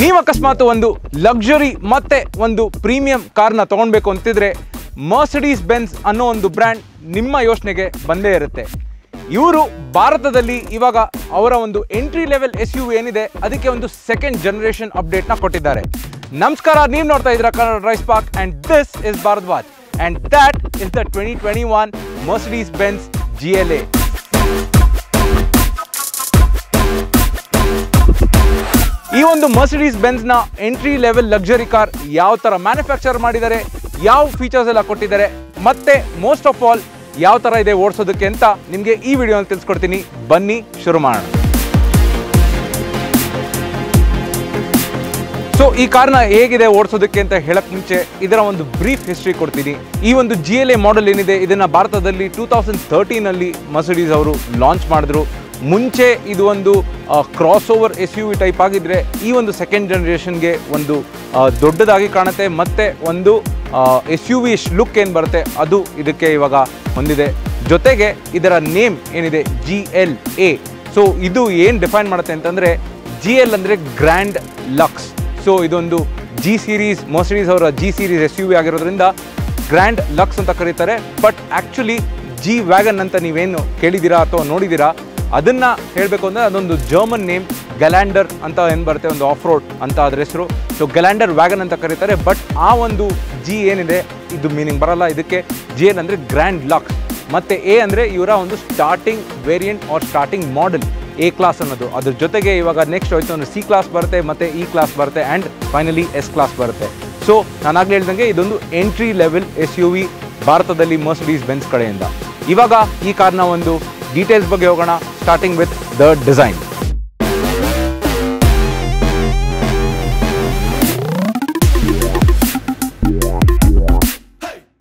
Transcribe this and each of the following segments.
ನೀವು ಅಕಸ್ಮಾತ್ ಒಂದು ಲಕ್ಸುರಿ ಮತ್ತೆ ಒಂದು ಪ್ರೀಮಿಯಂ ಕಾರ್ನ ತಗೊಳ್ಬೇಕು ಅಂತಿದ್ರೆ ಮರ್ಸಿಡೀಸ್ ಬೆನ್ಸ್ ಅನ್ನೋ ಒಂದು ಬ್ರ್ಯಾಂಡ್ ನಿಮ್ಮ ಯೋಚನೆಗೆ ಬಂದೇ ಇರುತ್ತೆ. ಇವರು ಭಾರತದಲ್ಲಿ ಇವಾಗ ಅವರ ಒಂದು ಎಂಟ್ರಿ ಲೆವೆಲ್ ಎಸ್ ಯು ಏನಿದೆ, ಅದಕ್ಕೆ ಒಂದು ಸೆಕೆಂಡ್ ಜನರೇಷನ್ ಅಪ್ಡೇಟ್ನ ಕೊಟ್ಟಿದ್ದಾರೆ. ನಮಸ್ಕಾರ, ನೀವು ನೋಡ್ತಾ ಇದ್ದೀರಾ Kannada rice Pak and this is Bharadwaj and that is the twenty twenty one Mercedes Benz G L A ಈ ಒಂದು ಮರ್ಸಿಡೀಸ್ ಬೆನ್ಸ್ನ ಎಂಟ್ರಿ ಲೆವೆಲ್ ಲಕ್ಸುರಿ ಕಾರ್ ಯಾವ ಥರ ಮ್ಯಾನುಫ್ಯಾಕ್ಚರ್ ಮಾಡಿದ್ದಾರೆ, ಯಾವ ಫೀಚರ್ಸ್ ಎಲ್ಲ ಕೊಟ್ಟಿದ್ದಾರೆ, ಮತ್ತೆ ಮೋಸ್ಟ್ ಆಫ್ ಆಲ್ ಯಾವ ಥರ ಇದೆ ಓಡಿಸೋದಕ್ಕೆ ಅಂತ ನಿಮಗೆ ಈ ವಿಡಿಯೋನ ತಿಳಿಸ್ಕೊಡ್ತೀನಿ. ಬನ್ನಿ, ಶುರು ಮಾಡೋಣ. ಸೊ ಈ ಕಾರ್ನ ಹೇಗಿದೆ ಓಡಿಸೋದಕ್ಕೆ ಅಂತ ಹೇಳಕ್ ಮುಂಚೆ ಇದರ ಒಂದು ಬ್ರೀಫ್ ಹಿಸ್ಟ್ರಿ ಕೊಡ್ತೀನಿ. ಈ ಒಂದು ಜಿ ಎಲ್ ಎ ಮಾಡೆಲ್ ಏನಿದೆ, ಇದನ್ನ ಭಾರತದಲ್ಲಿ ಟೂ ತೌಸಂಡ್ ತರ್ಟೀನಲ್ಲಿ ಮರ್ಸಿಡೀಸ್ ಅವರು ಲಾಂಚ್ ಮಾಡಿದ್ರು. ಮುಂಚೆ ಇದು ಒಂದು crossover S U V type ಆಗಿದ್ರೆ ಈ ಒಂದು ಸೆಕೆಂಡ್ ಜನ್ರೇಷನ್ಗೆ ಒಂದು ದೊಡ್ಡದಾಗಿ ಕಾಣುತ್ತೆ. ಮತ್ತೆ ಒಂದು ಎಸ್ ಯು ವಿ ಲುಕ್ ಏನು ಬರುತ್ತೆ, ಅದು ಇದಕ್ಕೆ ಇವಾಗ ಹೊಂದಿದೆ ಜೊತೆಗೆ ಇದರ ನೇಮ್ ಏನಿದೆ? ಜಿ ಎಲ್ ಎ ಸೊ ಇದು ಏನು ಡಿಫೈನ್ ಮಾಡುತ್ತೆ ಅಂತಂದರೆ ಜಿ ಎಲ್ ಅಂದರೆ ಗ್ರ್ಯಾಂಡ್ ಲಕ್ಸ್ ಸೊ ಇದೊಂದು ಜಿ ಸೀರೀಸ್ ಮರ್ಸಿಡೀಸ್ ಅವರ G series S U V ಆಗಿರೋದ್ರಿಂದ ಗ್ರ್ಯಾಂಡ್ ಲಕ್ಸ್ ಅಂತ ಕರೀತಾರೆ. ಬಟ್ ಆ್ಯಕ್ಚುಲಿ ಜಿ ವ್ಯಾಗನ್ ಅಂತ ನೀವೇನು ಕೇಳಿದ್ದೀರಾ ಅಥವಾ ನೋಡಿದ್ದೀರಾ? ಅದನ್ನ ಹೇಳಬೇಕು ಅಂದರೆ ಅದೊಂದು ಜರ್ಮನ್ ನೇಮ್ ಗಲ್ಯಾಂಡರ್ ಅಂತ ಏನು ಬರುತ್ತೆ? ಒಂದು ಆಫ್ ರೋಡ್ ಅಂತ ಅದ್ರ ಹೆಸರು. ಸೊ ಗಲ್ಯಾಂಡರ್ ವ್ಯಾಗನ್ ಅಂತ ಕರೀತಾರೆ ಬಟ್ ಆ ಒಂದು ಜಿ ಏನಿದೆ, ಇದು ಮೀನಿಂಗ್ ಬರಲ್ಲ. ಇದಕ್ಕೆ ಜಿ ಏನ್ ಅಂದರೆ ಗ್ರ್ಯಾಂಡ್ ಲಕ್ಸ್ ಮತ್ತು ಎ ಅಂದರೆ ಇವರ ಒಂದು starting variant or starting model A class ಅನ್ನೋದು. ಅದ್ರ ಜೊತೆಗೆ ಇವಾಗ ನೆಕ್ಸ್ಟ್ ಹೋಯ್ತು ಅಂದರೆ ಸಿ ಕ್ಲಾಸ್ ಬರುತ್ತೆ, ಮತ್ತು ಇ ಕ್ಲಾಸ್ ಬರುತ್ತೆ ಆ್ಯಂಡ್ ಫೈನಲಿ ಎಸ್ ಕ್ಲಾಸ್ ಬರುತ್ತೆ. ಸೊ ನಾನಾಗಲೇ ಹೇಳ್ದಂಗೆ ಇದೊಂದು entry level S U V ಭಾರತದಲ್ಲಿ ಮರ್ಸಿಡೀಸ್ ಬೆನ್ಸ್ ಕಡೆಯಿಂದ. ಇವಾಗ ಈ ಕಾರ್ನ ಒಂದು ಡೀಟೇಲ್ಸ್ ಬಗ್ಗೆ ಹೋಗೋಣ starting with the design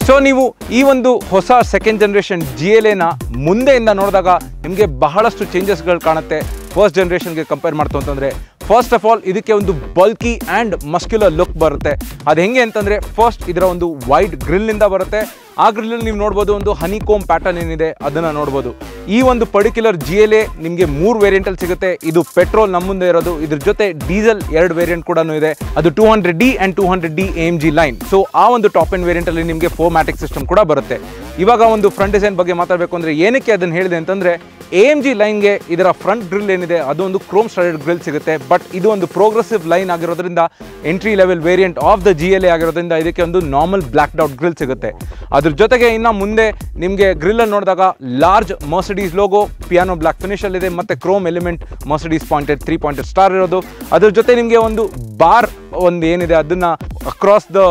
so ನೀವು ಈ ಒಂದು ಹೊಸ ಸೆಕೆಂಡ್ ಜನ್ರೇಷನ್ ಜಿ ಎಲ್ ಎನ ಮುಂದೆಯಿಂದ ನೋಡಿದಾಗ ನಿಮಗೆ ಬಹಳಷ್ಟು ಚೇಂಜಸ್ಗಳು ಕಾಣುತ್ತೆ ಫಸ್ಟ್ ಜನ್ರೇಷನ್ಗೆ ಕಂಪೇರ್ ಮಾಡ್ತು ಅಂತಂದರೆ. ಫಸ್ಟ್ ಆಫ್ ಆಲ್ ಇದಕ್ಕೆ ಒಂದು ಬಲ್ಕಿ ಆ್ಯಂಡ್ ಮಸ್ಕ್ಯುಲರ್ ಲುಕ್ ಬರುತ್ತೆ. ಅದು ಹೆಂಗೆ ಅಂತಂದರೆ ಫಸ್ಟ್ ಇದರ ಒಂದು ವೈಡ್ ಗ್ರಿಲ್ನಿಂದ ಬರುತ್ತೆ. ಆ ನೀವು ನೋಡ್ಬೋದು ಒಂದು ಹನಿ ಕೋಮ್ ಪ್ಯಾಟರ್ನ್ ಏನಿದೆ, ಅದನ್ನು ನೋಡ್ಬೋದು. ಈ ಒಂದು ಪರ್ಟಿಕ್ಯುಲರ್ ಜಿ ಎಲ್ ಎ ನಿಮಗೆ ಮೂರು ವೇರಿಯಂಟಲ್ಲಿ ಸಿಗುತ್ತೆ. ಇದು ಪೆಟ್ರೋಲ್ ನಮ್ಮ ಮುಂದೆ ಇರೋದು. ಇದ್ರ ಜೊತೆ ಡೀಸೆಲ್ ಎರಡು ವೇರಿಯಂಟ್ ಕೂಡ ಇದೆ. ಅದು two hundred D and two hundred D M G line so ಆ ಒಂದು ಟಾಪ್ ಎಂಡ್ ವೇರಿಯಂಟಲ್ಲಿ ನಿಮಗೆ ಫೋರ್ ಮ್ಯಾಟಿಕ್ ಸಿಸ್ಟಮ್ ಕೂಡ ಬರುತ್ತೆ. ಇವಾಗ ಒಂದು ಫ್ರಂಟ್ ಡಿಸೈನ್ ಬಗ್ಗೆ ಮಾತಾಡಬೇಕು ಅಂದರೆ ಏನಕ್ಕೆ ಅದನ್ನು ಹೇಳಿದೆ ಅಂತಂದರೆ ಎ ಎಂ ಜಿ ಲೈನ್ಗೆ ಇದರ ಫ್ರಂಟ್ ಗ್ರಿಲ್ ಏನಿದೆ, ಅದು ಒಂದು ಕ್ರೋಮ್ ಸ್ಟಾರ್ಡ್ ಗ್ರಿಲ್ ಸಿಗುತ್ತೆ. ಬಟ್ ಇದು ಒಂದು ಪ್ರೋಗ್ರೆಸಿವ್ ಲೈನ್ ಆಗಿರೋದ್ರಿಂದ entry level variant of the G L A ಆಗಿರೋದ್ರಿಂದ, ಇದಕ್ಕೆ ಒಂದು ನಾರ್ಮಲ್ ಬ್ಲ್ಯಾಕ್ ಡೌಟ್ ಗ್ರಿಲ್ ಸಿಗುತ್ತೆ. ಅದ್ರ ಜೊತೆಗೆ ಇನ್ನು ಮುಂದೆ ನಿಮಗೆ ಗ್ರಿಲ್ಲನ್ನು ನೋಡಿದಾಗ large Mercedes logo piano black ಫಿನಿಷಲ್ಲಿದೆ ಮತ್ತು chrome element Mercedes pointed three pointed star ಇರೋದು. ಅದ್ರ ಜೊತೆ ನಿಮಗೆ ಒಂದು ಬಾರ್ ಒಂದು ಏನಿದೆ, ಅದನ್ನು ಅಕ್ರಾಸ್ ದ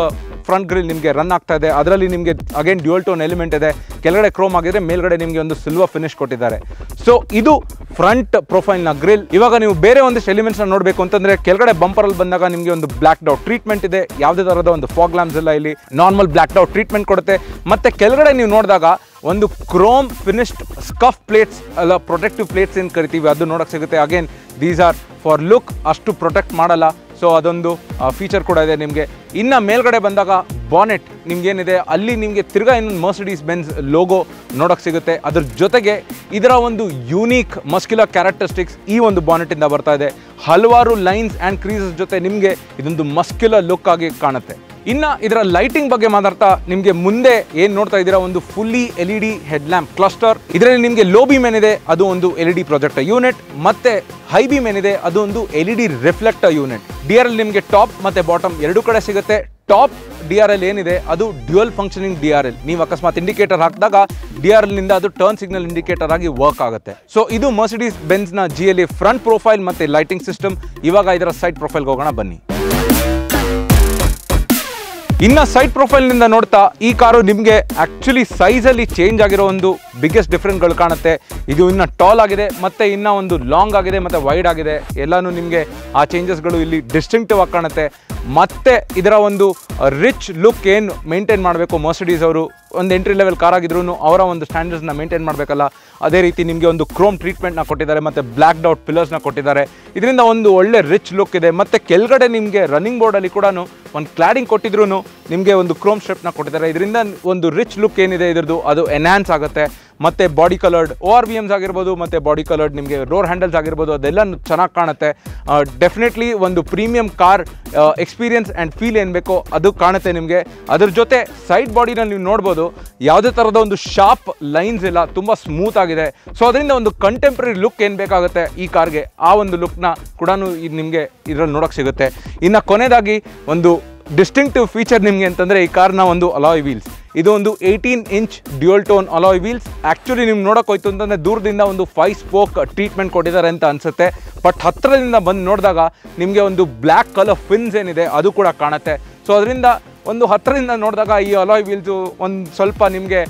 ಫ್ರಂಟ್ ಗ್ರಿಲ್ ನಿಮಗೆ ರನ್ ಆಗ್ತಾ ಇದೆ. ಅದರಲ್ಲಿ ನಿಮಗೆ ಅಗೇನ್ ಡ್ಯೂಯಲ್ ಟೋನ್ ಎಲಿಮೆಂಟ್ ಇದೆ. ಕೆಳಗಡೆ ಕ್ರೋಮ್ ಆಗಿದೆ ಮೇಲ್ಗಡೆ ನಿಮಗೆ ಒಂದು ಸಿಲ್ವರ್ ಫಿನಿಶ್ ಕೊಟ್ಟಿದ್ದಾರೆ. ಸೊ ಇದು ಫ್ರಂಟ್ ಪ್ರೊಫೈಲ್ನ ಗ್ರಿಲ್ ಇವಾಗ ನೀವು ಬೇರೆ ಒಂದಿಷ್ಟು ಎಲಿಮೆಂಟ್ಸ್ನ ನೋಡಬೇಕು ಅಂತಂದ್ರೆ ಕೆಳಗಡೆ ಬಂಪರಲ್ಲಿ ಬಂದಾಗ ನಿಮಗೆ ಒಂದು ಬ್ಲ್ಯಾಕ್ ಡೌಟ್ ಟ್ರೀಟ್ಮೆಂಟ್ ಇದೆ. ಯಾವುದೇ ಥರದ ಒಂದು ಫಾಗ್ ಲ್ಯಾಂಪ್ಸ್ ಎಲ್ಲ ಇಲ್ಲಿ. ನಾರ್ಮಲ್ ಬ್ಲ್ಯಾಕ್ ಡೌಟ್ ಟ್ರೀಟ್ಮೆಂಟ್ ಕೊಡುತ್ತೆ. ಮತ್ತೆ ಕೆಳಗಡೆ ನೀವು ನೋಡಿದಾಗ ಒಂದು ಕ್ರೋಮ್ ಫಿನಿಶ್ಡ್ ಸ್ಕಫ್ ಪ್ಲೇಟ್ಸ್ ಅಲ್ಲ ಪ್ರೊಟೆಕ್ಟಿವ್ ಪ್ಲೇಟ್ಸ್ ಏನು ಕರಿತೀವಿ, ಅದು ನೋಡೋಕೆ ಸಿಗುತ್ತೆ. Again these are for look ಅಷ್ಟು ಪ್ರೊಟೆಕ್ಟ್ ಮಾಡಲ್ಲ. ಸೊ ಅದೊಂದು ಫೀಚರ್ ಕೂಡ ಇದೆ ನಿಮಗೆ. ಇನ್ನು ಮೇಲ್ಗಡೆ ಬಂದಾಗ ಬಾನೆಟ್ ನಿಮ್ಗೇನಿದೆ, ಅಲ್ಲಿ ನಿಮಗೆ ತಿರ್ಗಾ ಇನ್ನೊಂದು ಮರ್ಸಿಡೀಸ್ ಬೆನ್ಸ್ ಲೋಗೋ ನೋಡೋಕ್ಕೆ ಸಿಗುತ್ತೆ. ಅದ್ರ ಜೊತೆಗೆ ಇದರ ಒಂದು ಯೂನಿಕ್ ಮಸ್ಕ್ಯುಲರ್ ಕ್ಯಾರೆಕ್ಟರಿಸ್ಟಿಕ್ಸ್ ಈ ಒಂದು ಬಾನೆಟಿಂದ ಬರ್ತಾ ಇದೆ. ಹಲವಾರು ಲೈನ್ಸ್ ಆ್ಯಂಡ್ ಕ್ರೀಸಸ್ ಜೊತೆ ನಿಮಗೆ ಇದೊಂದು ಮಸ್ಕ್ಯುಲರ್ ಲುಕ್ ಆಗಿ ಕಾಣುತ್ತೆ. ಇನ್ನ ಇದರ ಲೈಟಿಂಗ್ ಬಗ್ಗೆ ಮಾತಾಡ್ತಾ ನಿಮಗೆ ಮುಂದೆ ಏನ್ ನೋಡ್ತಾ ಇದ್ದೀರಾ? ಒಂದು fully L E D head lamp cluster ಇದರಲ್ಲಿ ನಿಮಗೆ ಲೋ ಬೀಮ್ ಏನಿದೆ? ಅದು ಒಂದು L E D project unit ಮತ್ತೆ ಹೈ ಬೀಮ್ ಏನಿದೆ? ಅದು ಒಂದು L D reflector unit D R L ನಿಮಗೆ ಟಾಪ್ ಮತ್ತೆ ಬಾಟಮ್ ಎರಡು ಕಡೆ ಸಿಗುತ್ತೆ. ಟಾಪ್ ಡಿ ಆರ್ ಎಲ್ ಏನಿದೆ? ಅದು dual functioning D R L ನೀವು ಅಕಸ್ಮಾತ್ ಇಂಡಿಕೇಟರ್ ಹಾಕಿದಾಗ ಡಿ ಆರ್ ಎಲ್ನಿಂದ ಅದು ಟರ್ನ್ ಸಿಗ್ನಲ್ ಇಂಡಿಕೇಟರ್ ಆಗಿ ವರ್ಕ್ ಆಗುತ್ತೆ. ಸೊ ಇದು ಮರ್ಸಿಡೀಸ್ ಬೆನ್ಸ್ನ ಜಿ ಎಲ್ ಫ್ರಂಟ್ ಪ್ರೊಫೈಲ್ ಮತ್ತೆ ಲೈಟಿಂಗ್ ಸಿಸ್ಟಮ್ ಇವಾಗ ಇದರ ಸೈಡ್ ಪ್ರೊಫೈಲ್ಗೆ ಹೋಗೋಣ, ಬನ್ನಿ. ಇನ್ನ ಸೈಡ್ ಪ್ರೊಫೈಲ್ನಿಂದ ನೋಡ್ತಾ ಈ ಕಾರು ನಿಮಗೆ ಆಕ್ಚುಲಿ ಅಲ್ಲಿ ಚೇಂಜ್ ಆಗಿರೋ ಒಂದು ಬಿಗ್ಗೆಸ್ಟ್ ಡಿಫ್ರೆನ್ಸ್ಗಳು ಕಾಣುತ್ತೆ. ಇದು ಇನ್ನ ಟಾಲ್ ಆಗಿದೆ, ಮತ್ತೆ ಇನ್ನ ಒಂದು ಲಾಂಗ್ ಆಗಿದೆ, ಮತ್ತೆ ವೈಡ್ ಆಗಿದೆ. ಎಲ್ಲಾನು ನಿಮಗೆ ಆ ಚೇಂಜಸ್ಗಳು ಇಲ್ಲಿ ಡಿಸ್ಟಿಂಕ್ಟಿವ್ ಆಗಿ ಕಾಣುತ್ತೆ. ಮತ್ತೆ ಇದರ ಒಂದು ರಿಚ್ ಲುಕ್ ಏನು ಮೇಂಟೈನ್ ಮಾಡಬೇಕು? ಮರ್ಸಿಡೀಸ್ ಅವರು ಒಂದು ಎಂಟ್ರಿ ಲೆವೆಲ್ ಕಾರ್ ಆಗಿದ್ರು ಅವರ ಒಂದು ಸ್ಟ್ಯಾಂಡರ್ಡ್ಸ್ನ ಮೇಂಟೈನ್ ಮಾಡಬೇಕಲ್ಲ. ಅದೇ ರೀತಿ ನಿಮಗೆ ಒಂದು ಕ್ರೋಮ್ ಟ್ರೀಟ್ಮೆಂಟ್ನ ಕೊಟ್ಟಿದ್ದಾರೆ, ಮತ್ತು ಬ್ಲ್ಯಾಕ್ ಡೌಟ್ ಪಿಲ್ಲರ್ಸ್ನ ಕೊಟ್ಟಿದ್ದಾರೆ. ಇದರಿಂದ ಒಂದು ಒಳ್ಳೆ ರಿಚ್ ಲುಕ್ ಇದೆ. ಮತ್ತು ಕೆಳಗಡೆ ನಿಮಗೆ ರನ್ನಿಂಗ್ ಬೋರ್ಡಲ್ಲಿ ಕೂಡ ಒಂದು ಕ್ಲಾಡಿಂಗ್ ಕೊಟ್ಟಿದ್ರು ನಿಮಗೆ ಒಂದು ಕ್ರೋಮ್ ಸ್ಟ್ರಿಪ್ನ ಕೊಟ್ಟಿದ್ದಾರೆ. ಇದರಿಂದ ಒಂದು ರಿಚ್ ಲುಕ್ ಏನಿದೆ, ಇದ್ರದ್ದು ಅದು ಎನ್ಹ್ಯಾನ್ಸ್ ಆಗುತ್ತೆ. ಮತ್ತು body coloured O R V Ms ಆಗಿರ್ಬೋದು, ಮತ್ತು ಬಾಡಿ ಕಲರ್ಡ್ ನಿಮಗೆ ರೋರ್ ಹ್ಯಾಂಡಲ್ಸ್ ಆಗಿರ್ಬೋದು, ಅದೆಲ್ಲ ಚೆನ್ನಾಗಿ ಕಾಣುತ್ತೆ. ಡೆಫಿನೆಟ್ಲಿ ಒಂದು premium car experience and feel ಏನು ಬೇಕೋ ಅದು ಕಾಣುತ್ತೆ ನಿಮಗೆ. ಅದ್ರ ಜೊತೆ ಸೈಡ್ ಬಾಡಿನಲ್ಲಿ ನೀವು ನೋಡ್ಬೋದು, ಯಾವುದೇ ಥರದ ಒಂದು ಶಾರ್ಪ್ ಲೈನ್ಸ್ ಇಲ್ಲ, ತುಂಬ ಸ್ಮೂತ್ ಆಗಿದೆ. ಸೊ ಅದರಿಂದ ಒಂದು ಕಂಟೆಂಪ್ರರಿ ಲುಕ್ ಏನು ಬೇಕಾಗುತ್ತೆ ಈ ಕಾರ್ಗೆ? ಆ ಒಂದು ಲುಕ್ನ ಕೂಡ ನಿಮಗೆ ಇದರಲ್ಲಿ ನೋಡೋಕೆ ಸಿಗುತ್ತೆ. ಇನ್ನು ಕೊನೆಯದಾಗಿ ಒಂದು ಡಿಸ್ಟಿಂಕ್ಟಿವ್ ಫೀಚರ್ ನಿಮಗೆ ಅಂತಂದರೆ ಈ ಕಾರ್ನ ಒಂದು ಅಲಾಯ್ ವೀಲ್ಸ್ ಇದು ಒಂದು eighteen inch dual tone alloy wheels actually ನಿಮ್ಗೆ ನೋಡೋಕೆ ಹೋಯ್ತು ಅಂತಂದರೆ ದೂರದಿಂದ ಒಂದು ಫೈವ್ ಸ್ಪೋಕ್ ಟ್ರೀಟ್ಮೆಂಟ್ ಕೊಟ್ಟಿದ್ದಾರೆ ಅಂತ ಅನಿಸುತ್ತೆ. ಬಟ್ ಹತ್ತಿರದಿಂದ ಬಂದು ನೋಡಿದಾಗ ನಿಮಗೆ ಒಂದು ಬ್ಲ್ಯಾಕ್ ಕಲರ್ ಫಿನ್ಸ್ ಏನಿದೆ, ಅದು ಕೂಡ ಕಾಣುತ್ತೆ. ಸೊ ಅದರಿಂದ ಒಂದು ಹತ್ತಿರದಿಂದ ನೋಡಿದಾಗ ಈ ಅಲಾಯ್ ವೀಲ್ಸು ಒಂದು ಸ್ವಲ್ಪ ನಿಮಗೆ